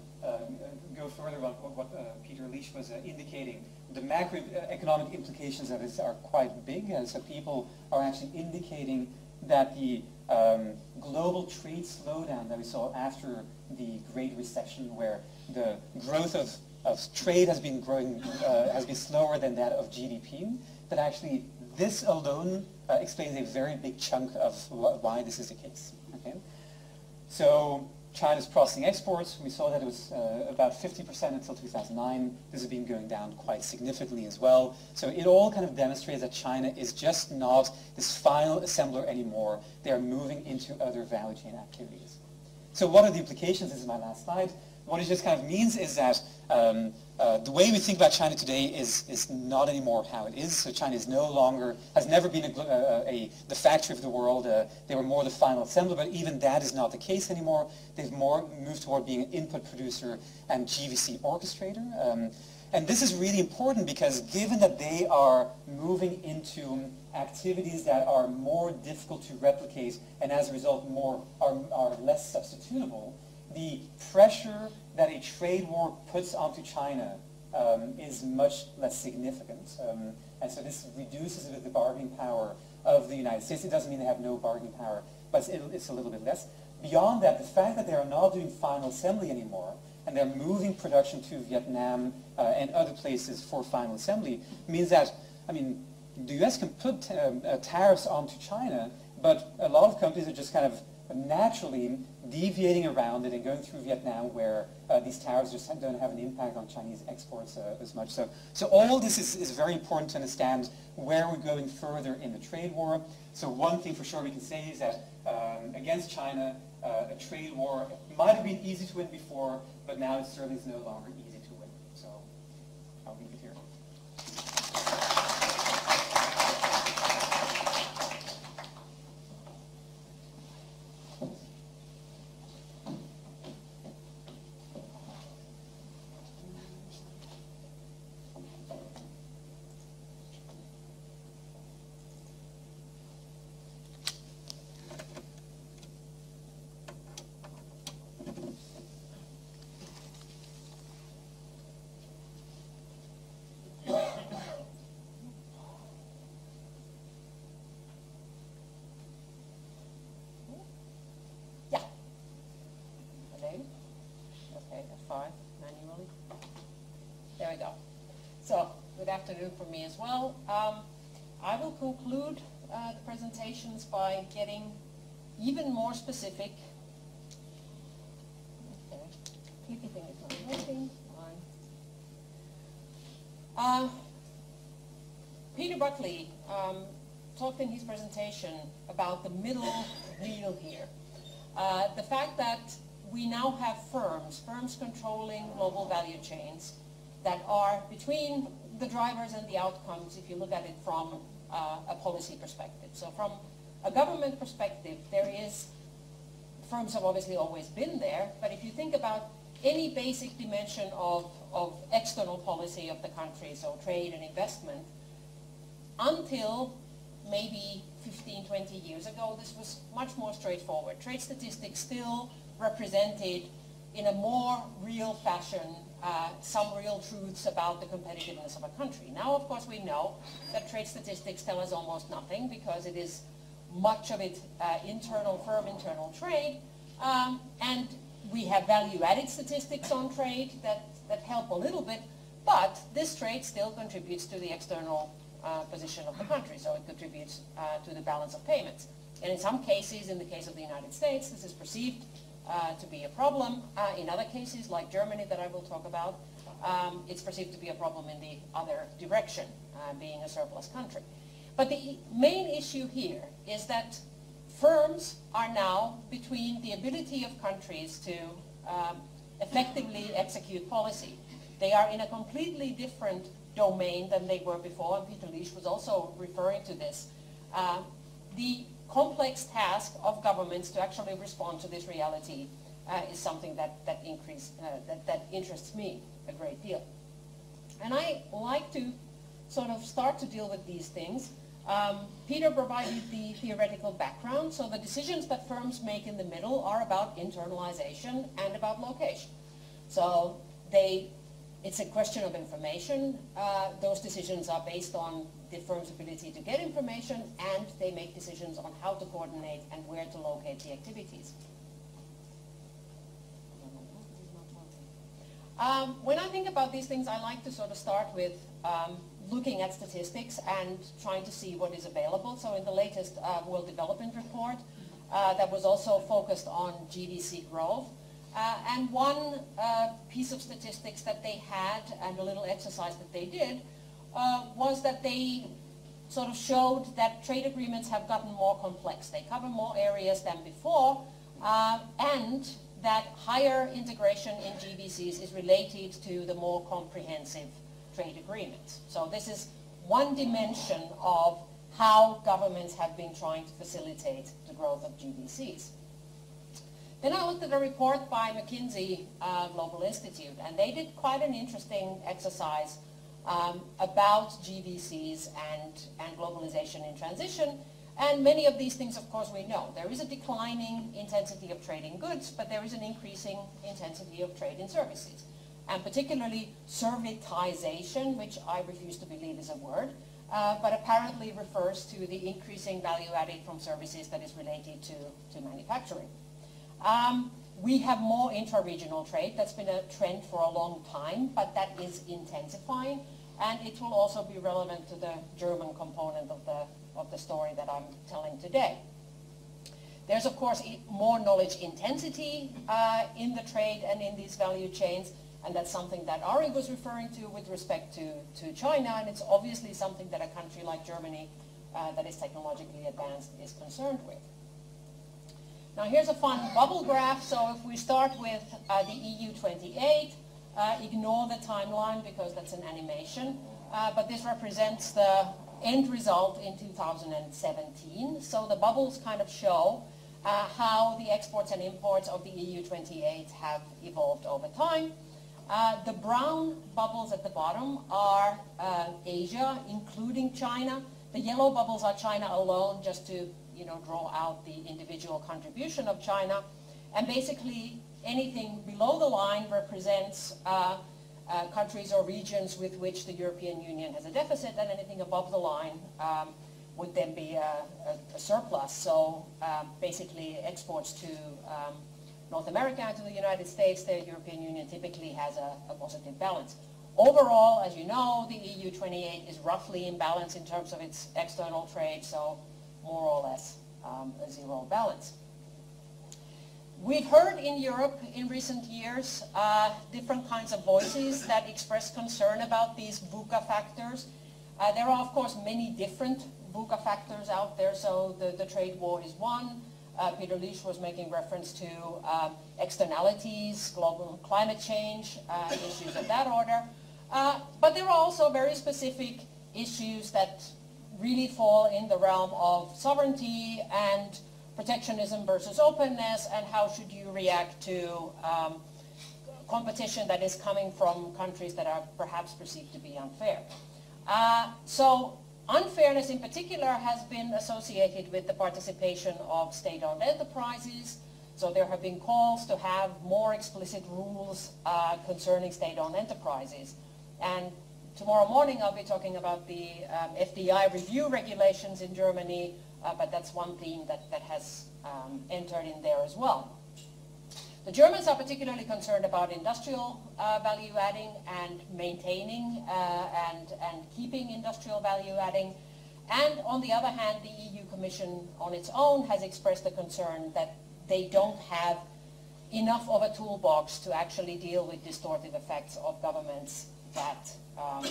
go further on what, uh, Peter Liesch was uh, indicating, the macroeconomic implications of this are quite big, and so people are actually indicating that the um, global trade slowdown that we saw after the Great Recession, where the growth of, of trade has been growing, uh, has been slower than that of GDP, that actually this alone uh, explains a very big chunk of wh why this is the case. Okay? So China's processing exports, we saw that it was uh, about 50% until 2009. This has been going down quite significantly as well. So it all kind of demonstrates that China is just not this final assembler anymore. They are moving into other value chain activities. So what are the implications? This is my last slide. What it just kind of means is that um, uh, the way we think about China today is, is not anymore how it is. So China is no longer, has never been a, a, a the factory of the world. Uh, they were more the final assembler, but even that is not the case anymore. They've more moved toward being an input producer and GVC orchestrator. Um, and this is really important because given that they are moving into activities that are more difficult to replicate and as a result more are, are less substitutable, the pressure that a trade war puts onto China um, is much less significant. Um, and so this reduces a bit the bargaining power of the United States. It doesn't mean they have no bargaining power, but it's, a little bit less. Beyond that, the fact that they are not doing final assembly anymore, and they're moving production to Vietnam uh, and other places for final assembly, means that, I mean, the U.S. can put um, uh, tariffs onto China, but a lot of companies are just kind of naturally deviating around it and going through Vietnam where uh, these tariffs just don't have an impact on Chinese exports uh, as much. So, so all this is, is very important to understand where we're going further in the trade war. So one thing for sure we can say is that um, against China, uh, a trade war might have been easy to win before, but now it certainly is no longer easy to win. So I'll leave it here. Good afternoon from me as well. Um, I will conclude uh, the presentations by getting even more specific. Okay. Clicky thing is not working. Uh, Peter Buckley um, talked in his presentation about the middle wheel here. Uh, the fact that we now have firms, firms controlling global value chains, that are between the drivers and the outcomes if you look at it from uh, a policy perspective. So from a government perspective, there is, firms have obviously always been there, but if you think about any basic dimension of, of external policy of the country, so trade and investment, until maybe 15, 20 years ago, this was much more straightforward. Trade statistics still represented in a more real fashion uh, some real truths about the competitiveness of a country. Now, of course, we know that trade statistics tell us almost nothing because it is much of it uh, internal, firm internal trade, um, and we have value-added statistics on trade that, that help a little bit, but this trade still contributes to the external uh, position of the country, so it contributes uh, to the balance of payments. And in some cases, in the case of the United States, this is perceived uh, to be a problem. Uh, in other cases, like Germany that I will talk about, um, it's perceived to be a problem in the other direction, uh, being a surplus country. But the main issue here is that firms are now between the ability of countries to um, effectively execute policy. They are in a completely different domain than they were before, and Peter Liesch was also referring to this. Uh, the complex task of governments to actually respond to this reality uh, is something that, that, increase, uh, that, that interests me a great deal. And I like to sort of start to deal with these things um, Peter provided the theoretical background, so the decisions that firms make in the middle are about internalization and about location. So they, it's a question of information. Uh, those decisions are based on the firm's ability to get information and they make decisions on how to coordinate and where to locate the activities. Um, when I think about these things, I like to sort of start with um, looking at statistics and trying to see what is available. So in the latest uh, World Development Report, uh, that was also focused on GVC growth. Uh, and one uh, piece of statistics that they had and a little exercise that they did uh, was that they sort of showed that trade agreements have gotten more complex. They cover more areas than before uh, and that higher integration in GVCs is related to the more comprehensive trade agreements. So this is one dimension of how governments have been trying to facilitate the growth of GVCs. Then I looked at a report by McKinsey uh, Global Institute, and they did quite an interesting exercise um, about GVCs and, and globalization in transition. And many of these things, of course, we know. There is a declining intensity of trade in goods, but there is an increasing intensity of trade in services and particularly servitization, which I refuse to believe is a word, uh, but apparently refers to the increasing value added from services that is related to, to manufacturing. Um, we have more intra-regional trade. That's been a trend for a long time, but that is intensifying, and it will also be relevant to the German component of the, of the story that I'm telling today. There's, of course, more knowledge intensity uh, in the trade and in these value chains, and that's something that Ari was referring to with respect to, to China, and it's obviously something that a country like Germany uh, that is technologically advanced is concerned with. Now here's a fun bubble graph. So if we start with uh, the EU 28, uh, ignore the timeline because that's an animation, uh, but this represents the end result in 2017. So the bubbles kind of show uh, how the exports and imports of the EU 28 have evolved over time. Uh, the brown bubbles at the bottom are uh, Asia, including China. The yellow bubbles are China alone, just to you know draw out the individual contribution of China. And basically, anything below the line represents uh, uh countries or regions with which the European Union has a deficit, and anything above the line um, would then be a, a, a surplus. So um, basically, exports to um, North America and to the United States, the European Union typically has a, a positive balance. Overall, as you know, the EU 28 is roughly in balance in terms of its external trade, so more or less um, a zero balance. We've heard in Europe in recent years uh, different kinds of voices that express concern about these VUCA factors. Uh, there are, of course, many different VUCA factors out there, so the, the trade war is one. Uh, Peter Liesch was making reference to um, externalities, global climate change, uh, issues of that order. Uh, but there are also very specific issues that really fall in the realm of sovereignty and protectionism versus openness and how should you react to um, competition that is coming from countries that are perhaps perceived to be unfair. Uh, so unfairness in particular has been associated with the participation of state-owned enterprises. So there have been calls to have more explicit rules uh, concerning state-owned enterprises. And tomorrow morning I'll be talking about the um, FDI review regulations in Germany, uh, but that's one theme that, that has um, entered in there as well. The Germans are particularly concerned about industrial uh, value adding and maintaining uh, and, and keeping industrial value adding. And on the other hand, the EU Commission on its own has expressed a concern that they don't have enough of a toolbox to actually deal with distortive effects of governments that um,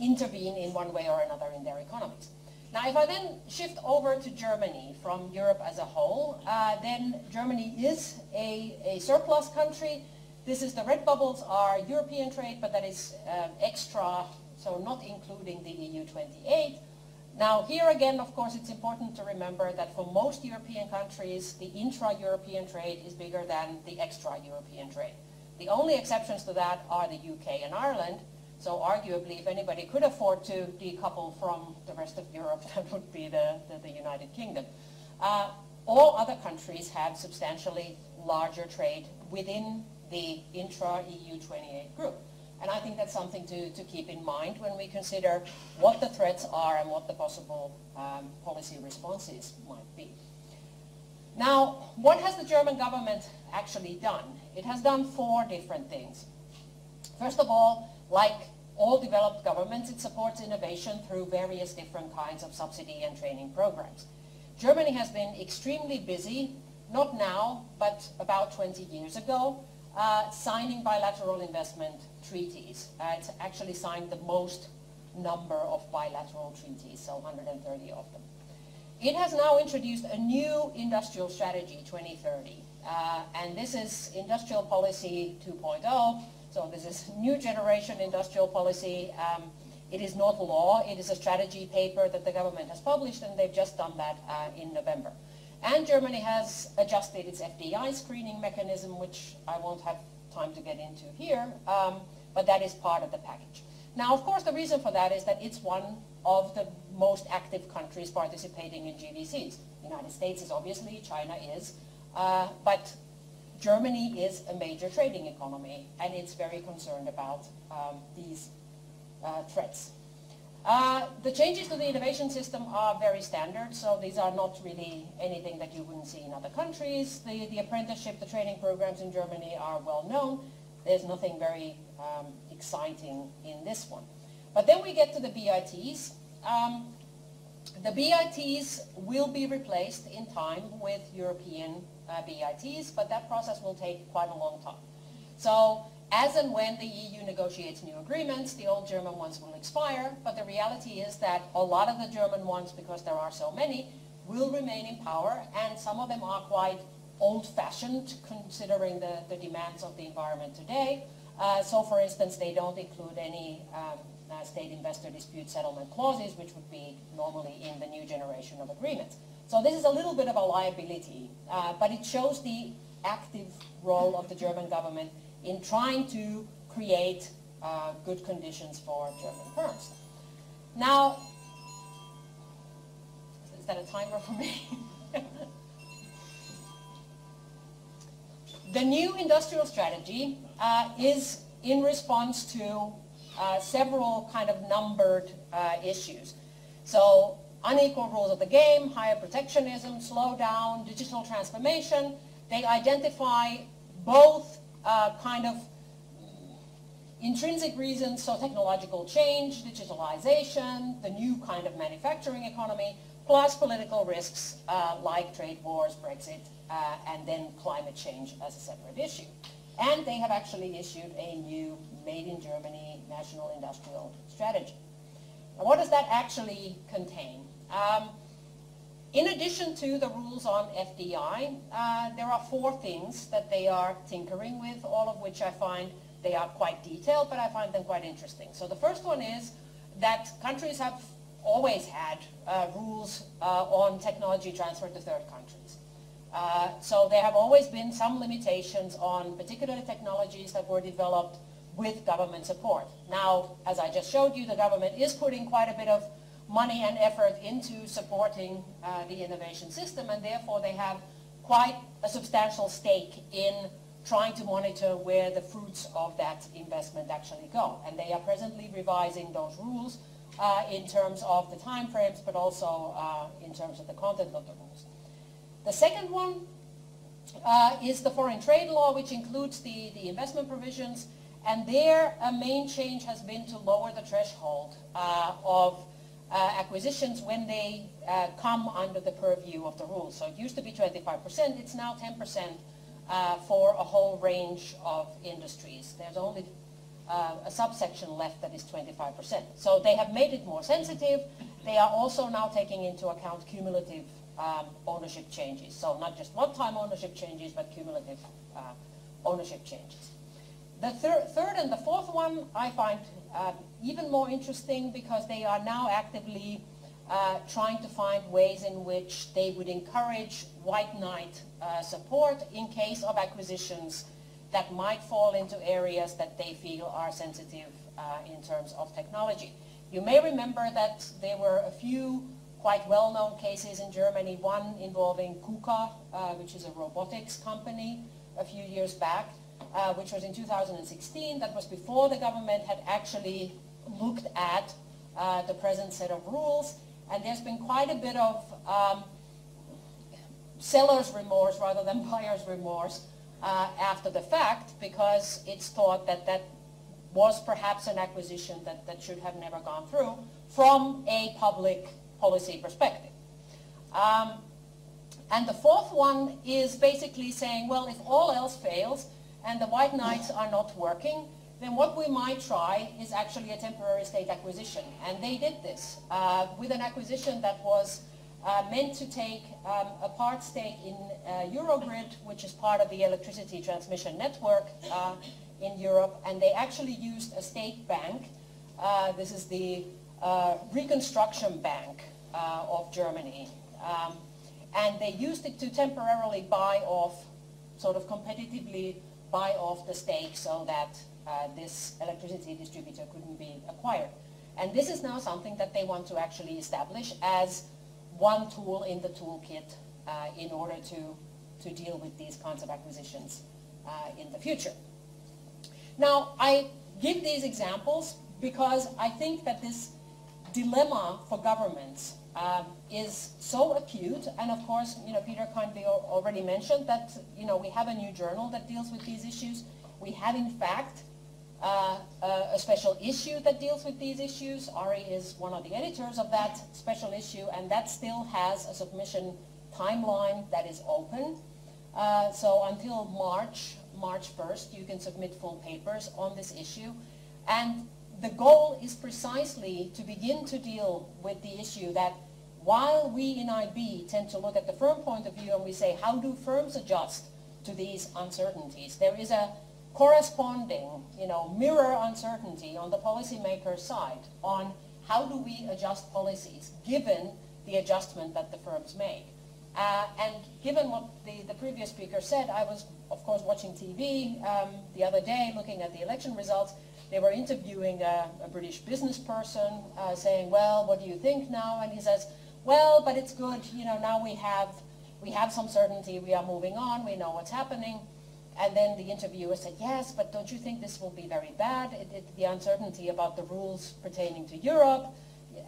intervene in one way or another in their economies. Now, if I then shift over to Germany from Europe as a whole, uh, then Germany is a, a, surplus country. This is the red bubbles are European trade, but that is uh, extra, so not including the EU 28. Now, here again, of course, it's important to remember that for most European countries, the intra-European trade is bigger than the extra-European trade. The only exceptions to that are the UK and Ireland, so arguably, if anybody could afford to decouple from the rest of Europe, that would be the, the, the United Kingdom. Uh, all other countries have substantially larger trade within the intra-EU 28 group. And I think that's something to, to keep in mind when we consider what the threats are and what the possible um, policy responses might be. Now, what has the German government actually done? It has done four different things. First of all, like all developed governments, it supports innovation through various different kinds of subsidy and training programs. Germany has been extremely busy, not now, but about 20 years ago, uh, signing bilateral investment treaties. Uh, it's actually signed the most number of bilateral treaties, so 130 of them. It has now introduced a new industrial strategy 2030, uh, and this is industrial policy 2.0, so this is new generation industrial policy. Um, it is not law. It is a strategy paper that the government has published, and they've just done that uh, in November. And Germany has adjusted its FDI screening mechanism, which I won't have time to get into here, um, but that is part of the package. Now, of course, the reason for that is that it's one of the most active countries participating in GVCs. The United States is obviously, China is, uh, but Germany is a major trading economy, and it's very concerned about um, these uh, threats. Uh, the changes to the innovation system are very standard, so these are not really anything that you wouldn't see in other countries. The, the apprenticeship, the training programs in Germany are well known. There's nothing very um, exciting in this one. But then we get to the BITs. Um, the BITs will be replaced in time with European uh, BITs, but that process will take quite a long time. So as and when the EU negotiates new agreements, the old German ones will expire, but the reality is that a lot of the German ones, because there are so many, will remain in power, and some of them are quite old-fashioned considering the, the demands of the environment today. Uh, so for instance, they don't include any um, uh, state investor dispute settlement clauses, which would be normally in the new generation of agreements. So this is a little bit of a liability, uh, but it shows the active role of the German government in trying to create uh, good conditions for German firms. Now, is that a timer for me? the new industrial strategy uh, is in response to uh, several kind of numbered uh, issues. So unequal rules of the game, higher protectionism, slowdown, digital transformation. They identify both uh, kind of intrinsic reasons, so technological change, digitalization, the new kind of manufacturing economy, plus political risks uh, like trade wars, Brexit, uh, and then climate change as a separate issue. And they have actually issued a new Made in Germany National Industrial Strategy. Now, what does that actually contain? Um, in addition to the rules on FDI, uh, there are four things that they are tinkering with, all of which I find They are quite detailed, but I find them quite interesting. So the first one is that countries have always had uh, rules uh, on technology transfer to third countries. Uh, so there have always been some limitations on particular technologies that were developed with government support. Now, as I just showed you, the government is putting quite a bit of money and effort into supporting uh, the innovation system, and therefore they have quite a substantial stake in trying to monitor where the fruits of that investment actually go. And they are presently revising those rules uh, in terms of the timeframes, but also uh, in terms of the content of the rules. The second one uh, is the foreign trade law, which includes the, the investment provisions. And there, a main change has been to lower the threshold uh, of uh, acquisitions when they uh, come under the purview of the rules. So it used to be 25%, it's now 10% uh, for a whole range of industries. There's only uh, a subsection left that is 25%. So they have made it more sensitive. They are also now taking into account cumulative um, ownership changes. So not just one-time ownership changes, but cumulative uh, ownership changes. The thir third and the fourth one I find uh, even more interesting because they are now actively uh, trying to find ways in which they would encourage white knight uh, support in case of acquisitions that might fall into areas that they feel are sensitive uh, in terms of technology. You may remember that there were a few quite well-known cases in Germany, one involving KUKA, uh, which is a robotics company, a few years back, uh, which was in 2016. That was before the government had actually looked at uh, the present set of rules. And there's been quite a bit of um, seller's remorse rather than buyer's remorse uh, after the fact because it's thought that that was perhaps an acquisition that, that should have never gone through from a public policy perspective. Um, and the fourth one is basically saying, well, if all else fails and the white knights are not working, then what we might try is actually a temporary state acquisition. And they did this uh, with an acquisition that was uh, meant to take um, a part stake in uh, Eurogrid, which is part of the electricity transmission network uh, in Europe. And they actually used a state bank. Uh, this is the Reconstruction Bank of Germany. Um, and they used it to temporarily buy off, sort of competitively buy off the stake so that uh, this electricity distributor couldn't be acquired. And this is now something that they want to actually establish as one tool in the toolkit uh, in order to, to deal with these kinds of acquisitions uh, in the future. Now, I give these examples because I think that this dilemma for governments um, is so acute, and of course, you know, Peter kindly already mentioned that, you know, we have a new journal that deals with these issues. We have, in fact, uh, a special issue that deals with these issues. Ari is one of the editors of that special issue, and that still has a submission timeline that is open. Uh, so until March, March 1st, you can submit full papers on this issue. And the goal is precisely to begin to deal with the issue that while we in IB tend to look at the firm point of view and we say, how do firms adjust to these uncertainties? There is a corresponding, you know, mirror uncertainty on the policymaker side on how do we adjust policies given the adjustment that the firms make. Uh, and given what the, the previous speaker said, I was, of course, watching TV um, the other day looking at the election results. They were interviewing a, a British business person uh, saying, well, what do you think now? And he says, well, but it's good, you know, now we have, we have some certainty, we are moving on, we know what's happening. And then the interviewer said, yes, but don't you think this will be very bad, it, it, the uncertainty about the rules pertaining to Europe?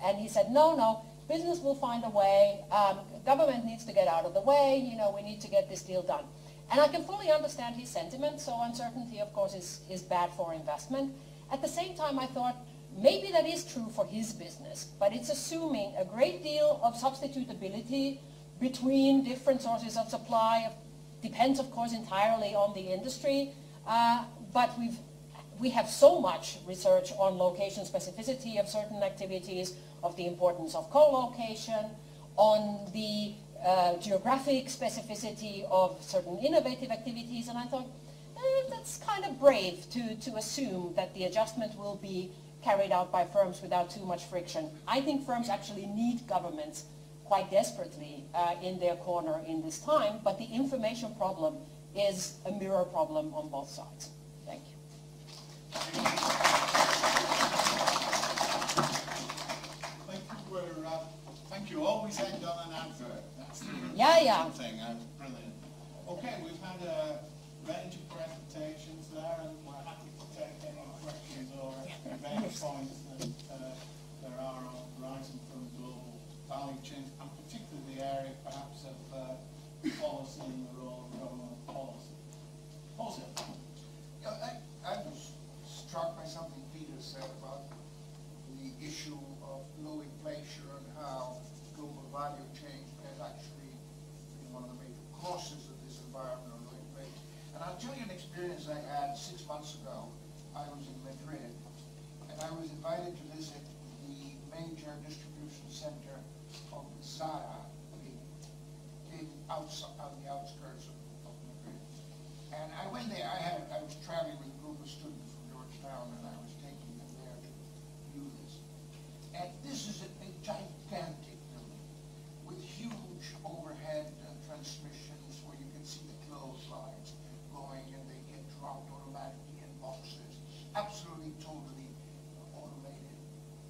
And he said, no, no, business will find a way, um, government needs to get out of the way, you know, we need to get this deal done. And I can fully understand his sentiment, so uncertainty, of course, is, is bad for investment. At the same time, I thought, maybe that is true for his business, but it's assuming a great deal of substitutability between different sources of supply, depends of course entirely on the industry, uh, but we've, we have so much research on location specificity of certain activities, of the importance of co-location, on the uh, geographic specificity of certain innovative activities, and I thought, that's kind of brave to, to assume that the adjustment will be carried out by firms without too much friction. I think firms actually need governments quite desperately uh, in their corner in this time, but the information problem is a mirror problem on both sides. Thank you. Thank you, uh, thank you, always end on an advert, that's the Yeah, yeah. thing, uh, brilliant. Okay, we've had a range of presentations there, and we're happy to take any questions or debate points that, uh, there are on rising from global value chains, and particularly the area perhaps of, uh, policy and the role of government policy. Jose? Yeah, I, I was struck by something Peter said about the issue of low inflation and how global value chains has actually been one of the major causes of this environment of low inflation. And tell you an experience I had six months ago. I was in Madrid, and I was invited to visit the major distribution center of Zara in outside, on the outskirts of, of Madrid. And I went there, I had, I was traveling with a group of students from Georgetown, and I was taking them there to view this. And this is a, a gigantic building with huge overhead uh, transmissions where you can see the clotheslines going and they get dropped automatically in boxes. Absolutely, totally automated.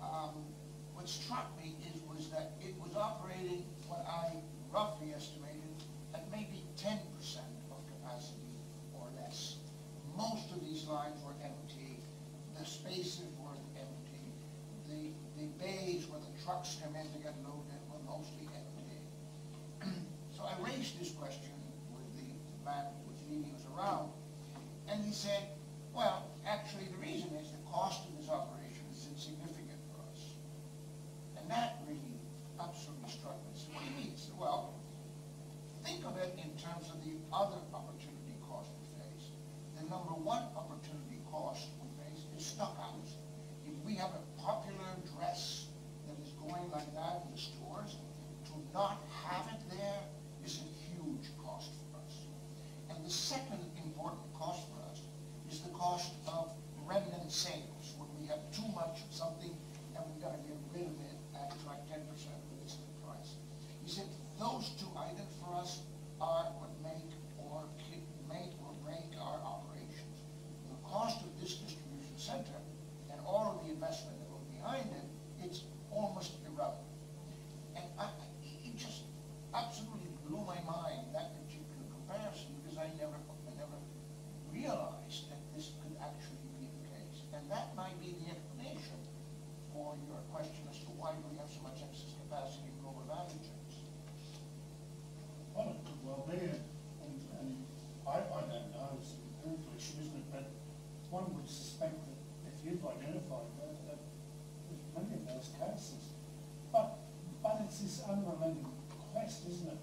Um, what struck me is, was that it was operating what I roughly estimated at maybe ten percent of capacity or less. Most of these lines were empty, the spaces were empty, the, the bays where the trucks come in to get loaded were mostly empty. So I raised this question with the man who was leading us around, and he said, well, actually, the reason is the cost of this operation is insignificant for us. And that really absolutely struck me. So what do you mean? So, well, think of it in terms of the other opportunity cost we face. The number one opportunity cost we face is stockouts. If we have a popular dress that is going like that in the stores, to not have it there is a huge cost for us. And the second important cost for us is the cost of remnant sales, when we have too much of something and we've got to get rid of it at like ten percent of its price. He said, those two items for us are what make or ki- make or break our operations. The cost of this distribution center and all of the investment that goes behind it, it's almost irrelevant. And I, I- it just absolutely blew my mind, that particular comparison, because I never, I never realized that this could actually be the case. And that might be the explanation for your question as to why we have so much excess capacity in global value chains. Well, it could well be, and, and I, I don't know, it's an empirical issue, isn't it? But one would suspect that if you've identified that, that there's plenty of those cases. But, but it's this unrelenting quest, isn't it,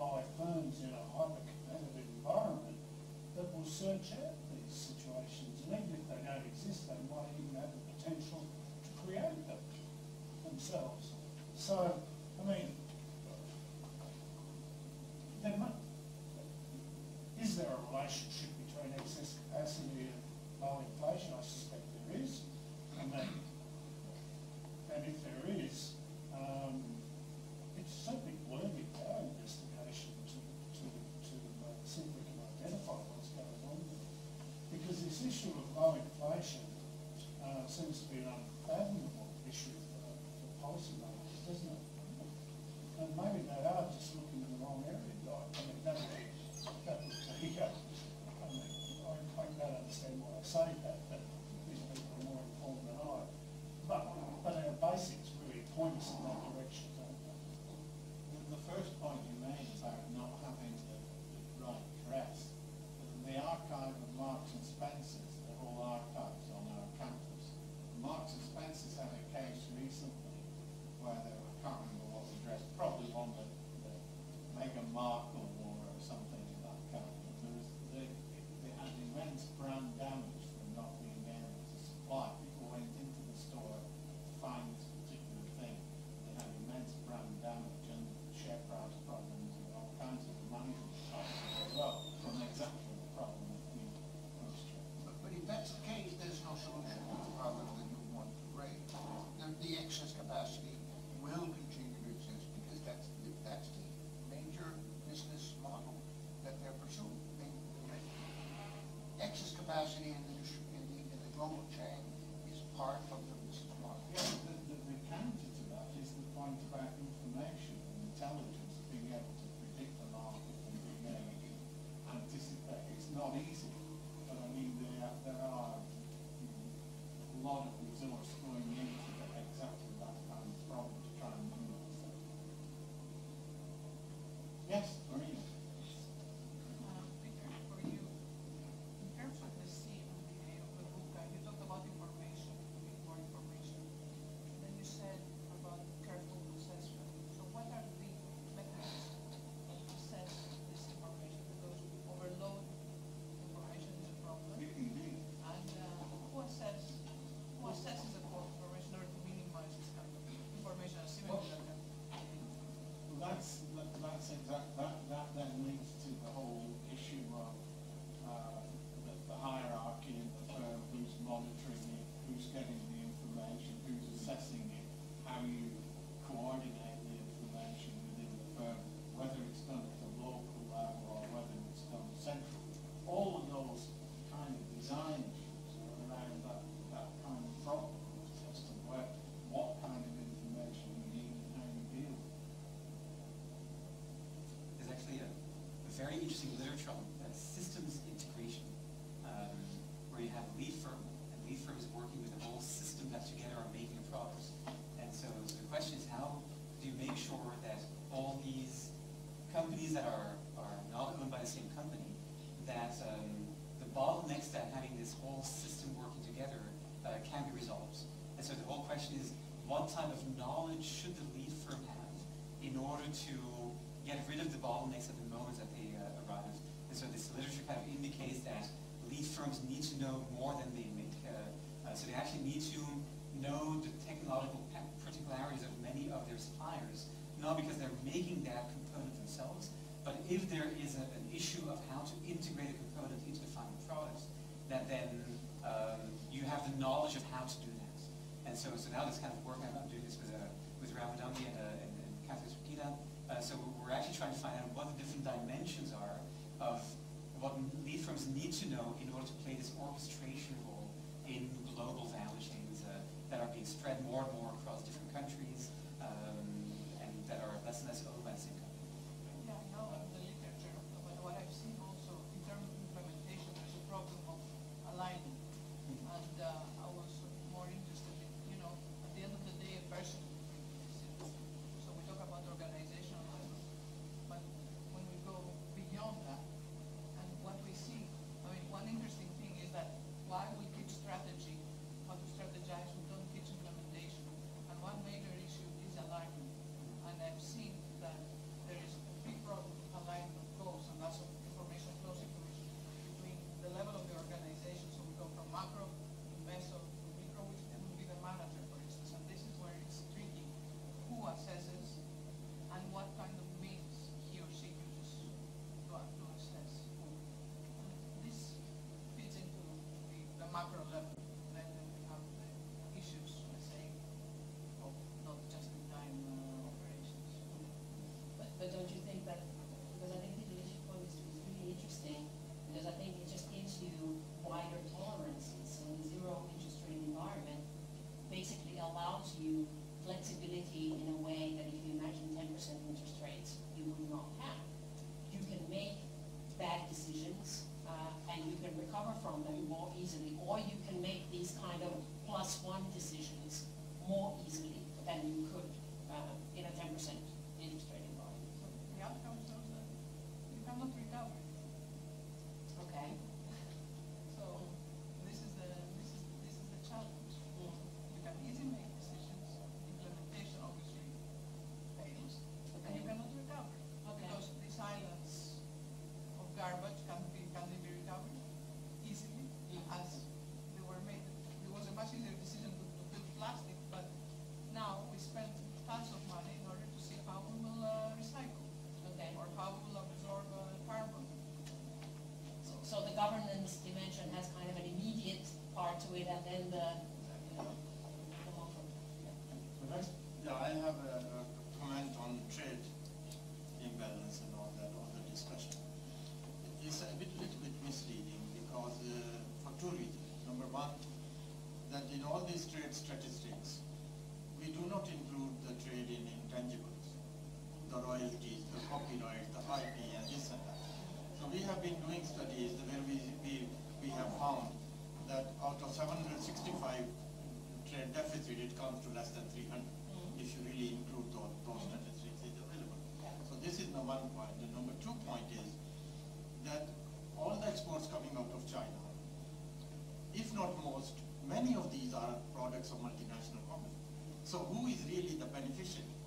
by firms in a hyper-competitive environment that will search out these situations. And even if they don't exist, they might even have the potential to create them themselves. So, I mean, very interesting literature on uh, systems integration, um, where you have a lead firm, and lead firm is working with a whole system that together are making a product. And so, so the question is how do you make sure that all these companies that are, are not owned by the same company, that um, the bottlenecks that having this whole system working together uh, can be resolved. And so the whole question is, what type of knowledge should the lead firm have in order to get rid of the bottlenecks that literature kind of indicates that lead firms need to know more than they make. Uh, uh so they actually need to know the technological particularities of many of their suppliers, not because they're making that component themselves, but if there is a, an issue of how to integrate a component into the final product, that then um, you have the knowledge of how to do that. And so, so now this kind of work I'm doing this with a know in order to play this orchestration role in global value chains uh, that are being spread more and more across different countries the royalties, the copyright, the IP, and this and that. So we have been doing studies where we, we, we have found that out of 765 trade deficit, it comes to less than 300, if you really include those, those statistics is available. So this is the one point. The number two point is that all the exports coming out of China, if not most, many of these are products of multinational companies. So who is really the beneficiary?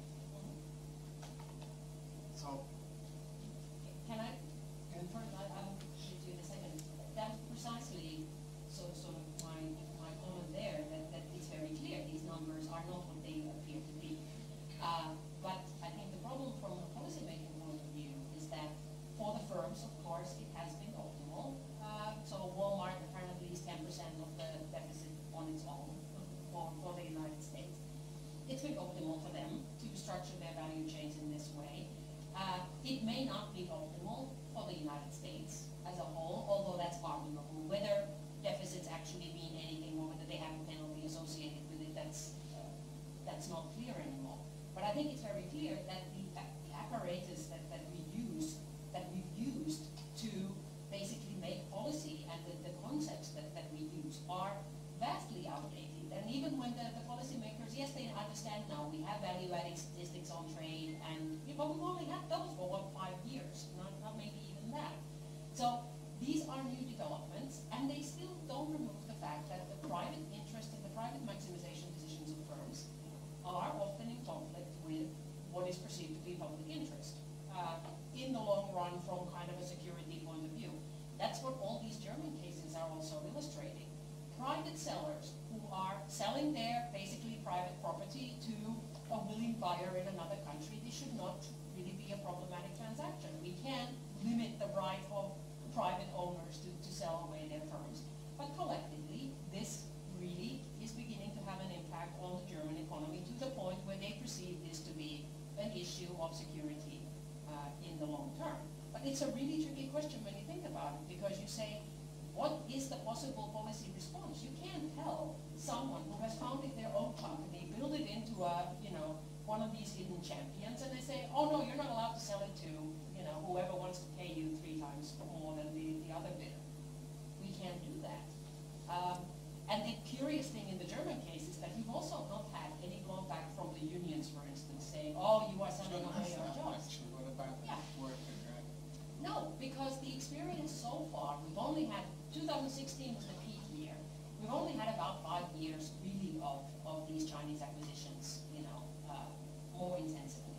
2016 was the peak year. We've only had about five years really of, of these Chinese acquisitions, you know, uh, more intensively.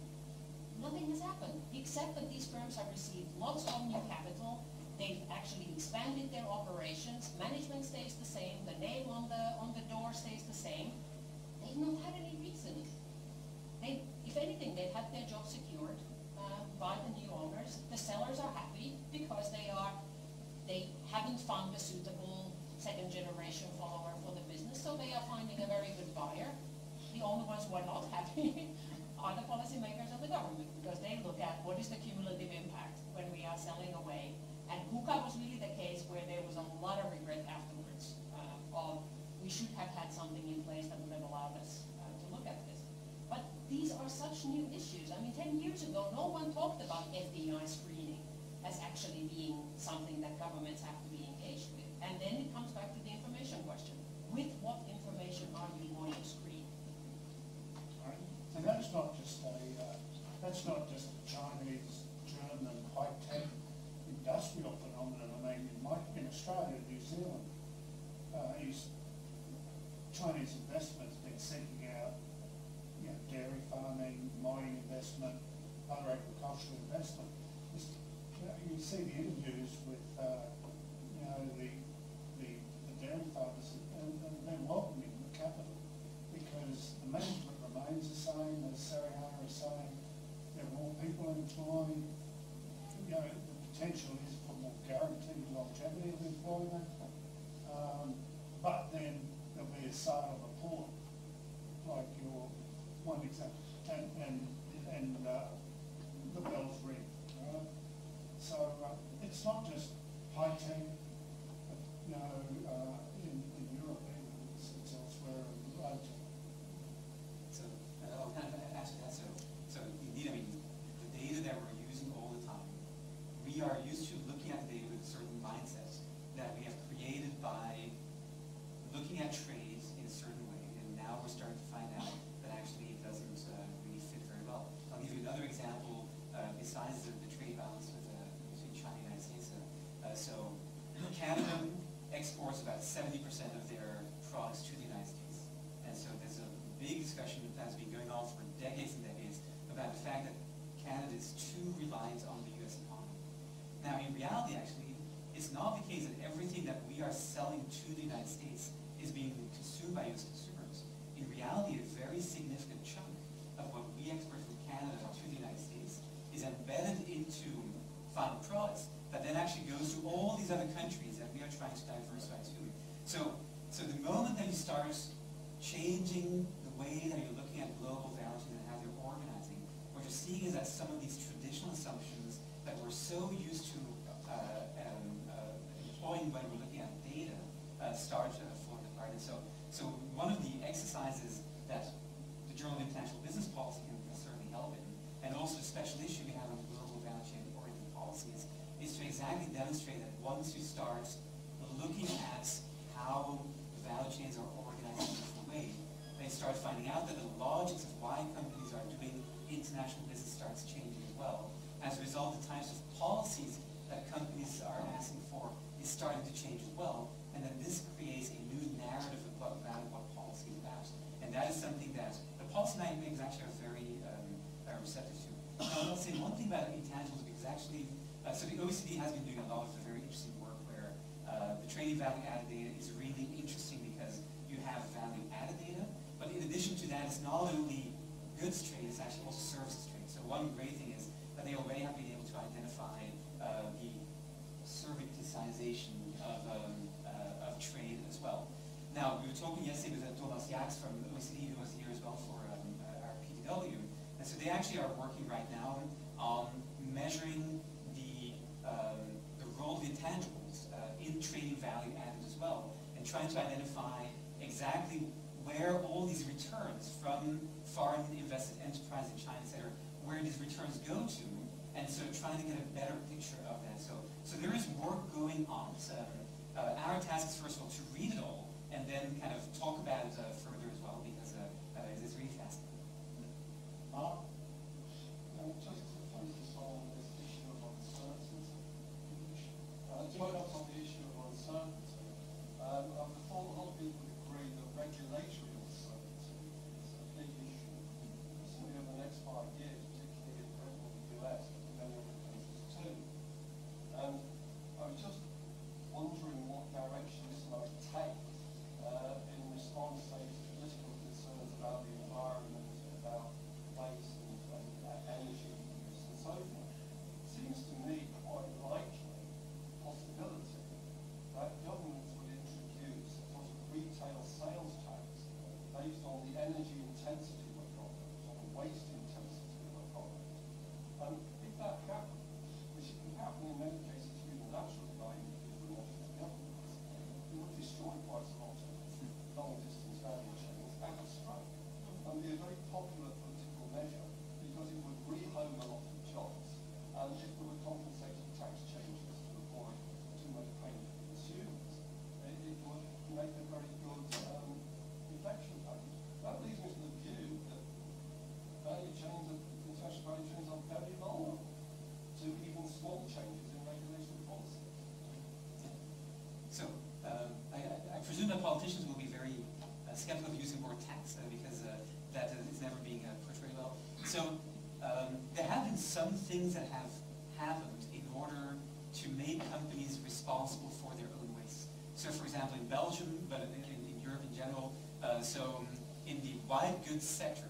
Nothing has happened, except that these firms have received lots of new capital. They've actually expanded their operations. Management stays the same. The name on the, on the door stays the same. They've not had any reason. They, if anything, they've had their job secured uh, by the new owners. The sellers are happy because they are, they haven't found a suitable second generation follower for the business, so they are finding a very good buyer. The only ones who are not happy are the policymakers of the government because they look at what is the cumulative impact when we are selling away. And KUKA was really the case where there was a lot of regret afterwards uh, of we should have had something in place that would have allowed us uh, to look at this. But these are such new issues. I mean, 10 years ago, no one talked about FDI screening as actually being something that governments have to be engaged with. And then it comes back to the information question. With what information are you going to screen? And that's not just a, uh, that's not just a Chinese, German, high-tech industrial phenomenon. I mean, in, in Australia, New Zealand, uh, Chinese investments been seeking out, you know, dairy farming, mining investment, other agricultural investment. You, see the interviews with, uh, you know, the, the, the dairy farmers and, and they're welcoming the capital because the management remains the same, as Sarianna is saying, there are more people employed, you know, the potential is for more guaranteed longevity of employment. Um, but then there'll be a sale of a port, like your one example, and, and, and, uh, the bells? So, uh, it's not just high tech, you know, uh, in, in Europe, even, it's, it's starting to find out that actually it doesn't uh, really fit very well. I'll give you another example uh, besides the, the trade balance with, uh, between China and the United States. Uh, uh, so Canada exports about 70% of their products to the United States. And so there's a big discussion that has been going on for decades and decades about the fact that Canada is too reliant on the U.S. economy. Now, in reality, actually, it's not the case that everything that we are selling to the United States is being consumed by U.S. consumers. In reality, a very significant chunk of what we export from Canada to the United States is embedded into final products that then actually goes to all these other countries that we are trying to diversify to. So, so the moment that you start changing the way that you're looking at global value chains and how they're organizing, what you're seeing is that some of these traditional assumptions that we're so used to uh, uh, employing when we're looking at data uh, start uh, falling apart. And so, so one of the exercises that the Journal of International Business Policy can certainly help in, and also the special issue we have on global value chain oriented policies, is to exactly demonstrate that once you start looking at how value chains are organized in a different way, they start finding out that the logics of why companies are doing international business starts changing as well. As a result, the types of policies that companies are asking for is starting to change as well, and then this creates a new narrative about what policy is about. And that is something that the policymakers actually are very um, receptive to. Now, I'll say one thing about intangibles because actually, uh, so the OECD has been doing a lot of very interesting work where uh, the trade in value added data is really interesting because you have value added data, but in addition to that, it's not only goods trade, it's actually also services trade. So one great thing is that they already have been able to identify uh, the servitization of, um, uh, of trade as well. Now, we were talking yesterday with uh, Thomas Jaaks from OECD, who was here as well for um, uh, our PDW, and so they actually are working right now on measuring the, um, the role of intangibles uh, in trade in value added as well, and trying to identify exactly where all these returns from foreign invested enterprise in China, et cetera, where these returns go to, and so trying to get a better picture of that. So, so there is work going on. So, uh, our task is first of all to read it all, and then kind of talk about it uh, further as well, because uh, uh, it's really fascinating. Mark? Um, just to focus on this issue of uncertainty. Uh, to up on the issue of uncertainty, um, would have thought a lot of people would agree that regulatory uncertainty is a big issue. Certainly over the next five years, particularly in Britain and the US, but many other countries too. And I was just wondering what direction this might take uh, in response, say, to political concerns about the environment, about waste and, and uh, energy use and so forth. It seems to me quite likely possibility that governments would introduce a sort of retail sales tax based on the energy intensity of a product, or the waste intensity of a product. And if that happens, which can happen in many cases through the natural by individual national governments, it would destroy quite a lot of long-distance value chains and stroke, and be a very popular political measure because it would rehome a lot of jobs, and if there were compensating tax changes to avoid too much pain for consumers, it, it would make a very good um, inflection package. That leads me to the view that value chains, are- international value chains are very vulnerable to even small changes in regulatory policy. So um, I, I- I presume that politicians will be very uh, skeptical of using word tax because uh, that is never being uh, portrayed well. So um, there have been some things that have happened in order to make companies responsible for their own waste. So for example, in Belgium, but in, in, Europe in general, uh, so in the white goods sector,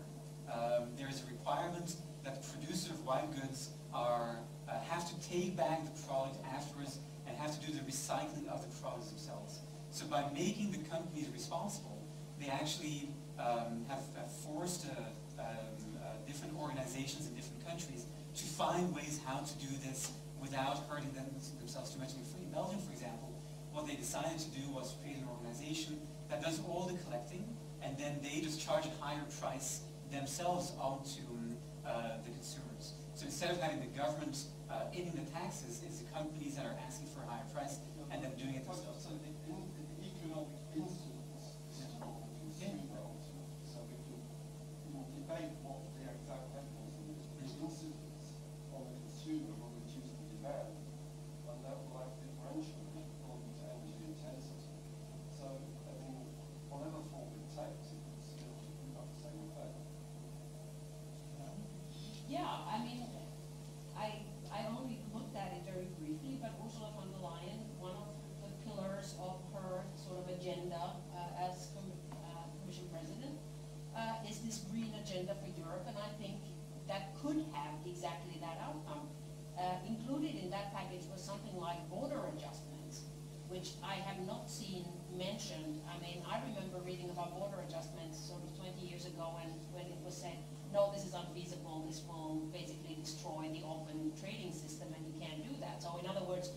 um, there is a requirement that the producer of white goods are, uh, have to take back the product afterwards and have to do the recycling of the products themselves. So by making the companies responsible, they actually um, have, have forced uh, um, uh, different organizations in different countries to find ways how to do this without hurting them, themselves too much. In Belgium, for example, what they decided to do was create an organization that does all the collecting, and then they just charge a higher price themselves onto uh, the consumers. So instead of having the government uh, in the taxes, it's the companies that are asking for a higher price and then doing it themselves. c'est-à-dire des will basically destroy the open trading system, and you can't do that. So in other words,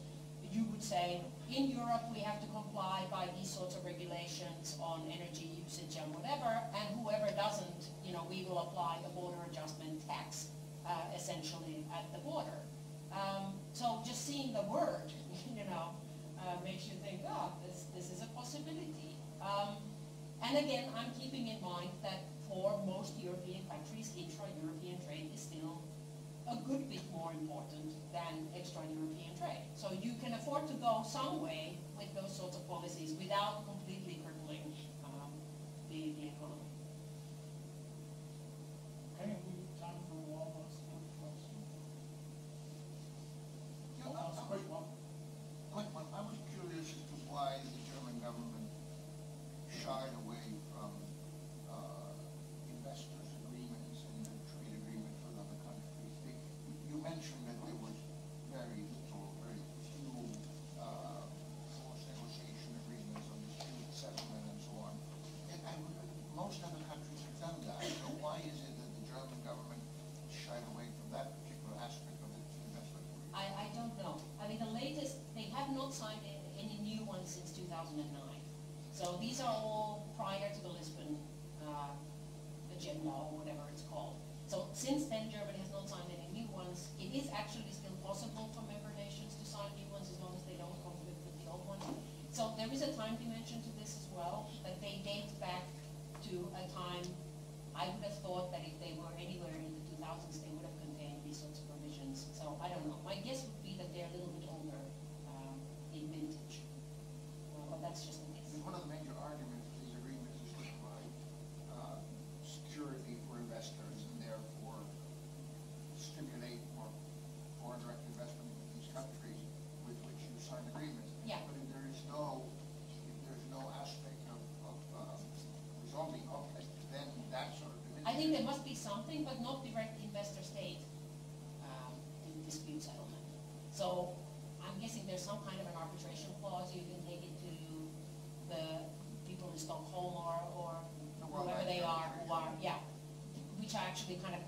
you would say, in Europe, we have to comply by these sorts of regulations on energy usage and whatever, and whoever doesn't, you know, we will apply a border adjustment tax, uh, essentially, at the border. Um, so just seeing the word, you know, uh, makes you think, oh, this, this is a possibility. Um, and again, I'm keeping in mind that for most European countries, intra-European trade is still a good bit more important than extra-European trade. So you can afford to go some way with those sorts of policies without completely crippling um, the, the economy. Okay, we have time for one last question. Yeah, One I- last I quick was- one. Quick one, I was curious as to why the German government shied away from uh, investors' agreements and the trade agreements with other countries. They- You mentioned that there was very little, very few uh, forced negotiation agreements on dispute settlement and so on. And and most other countries have done that, so why is it that the German government shied away from that particular aspect of its investment agreement? I, I don't know. I mean, the latest, they have not signed a- any new ones since 2009. So these are all prior to the Lisbon uh, agenda or whatever it's called. So since then, Germany has not signed any new ones. It is actually still possible for member nations to sign new ones as long as they don't conflict with the old ones. So there is a time dimension to this as well, that they date back to a time, I would have thought that if they were anywhere in the 2000s, they would have contained these sorts of provisions. So I don't know. My guess would be that they're a little bit older um, in vintage. Uh, But that's just a guess. One of the major arguments of these agreements is to provide uh, security for investors and therefore stimulate more foreign direct investment in these countries with which you sign agreements. Yeah. But if there is no, if there's no aspect of, of uh, resolving conflict, then that sort of diminishes. I think there must be something, but not direct investor-state um, in dispute settlement. So I'm guessing there's some kind of an arbitration clause. You can take it to the people in Stockholm or, or whoever they are, who are, yeah, which are actually kind of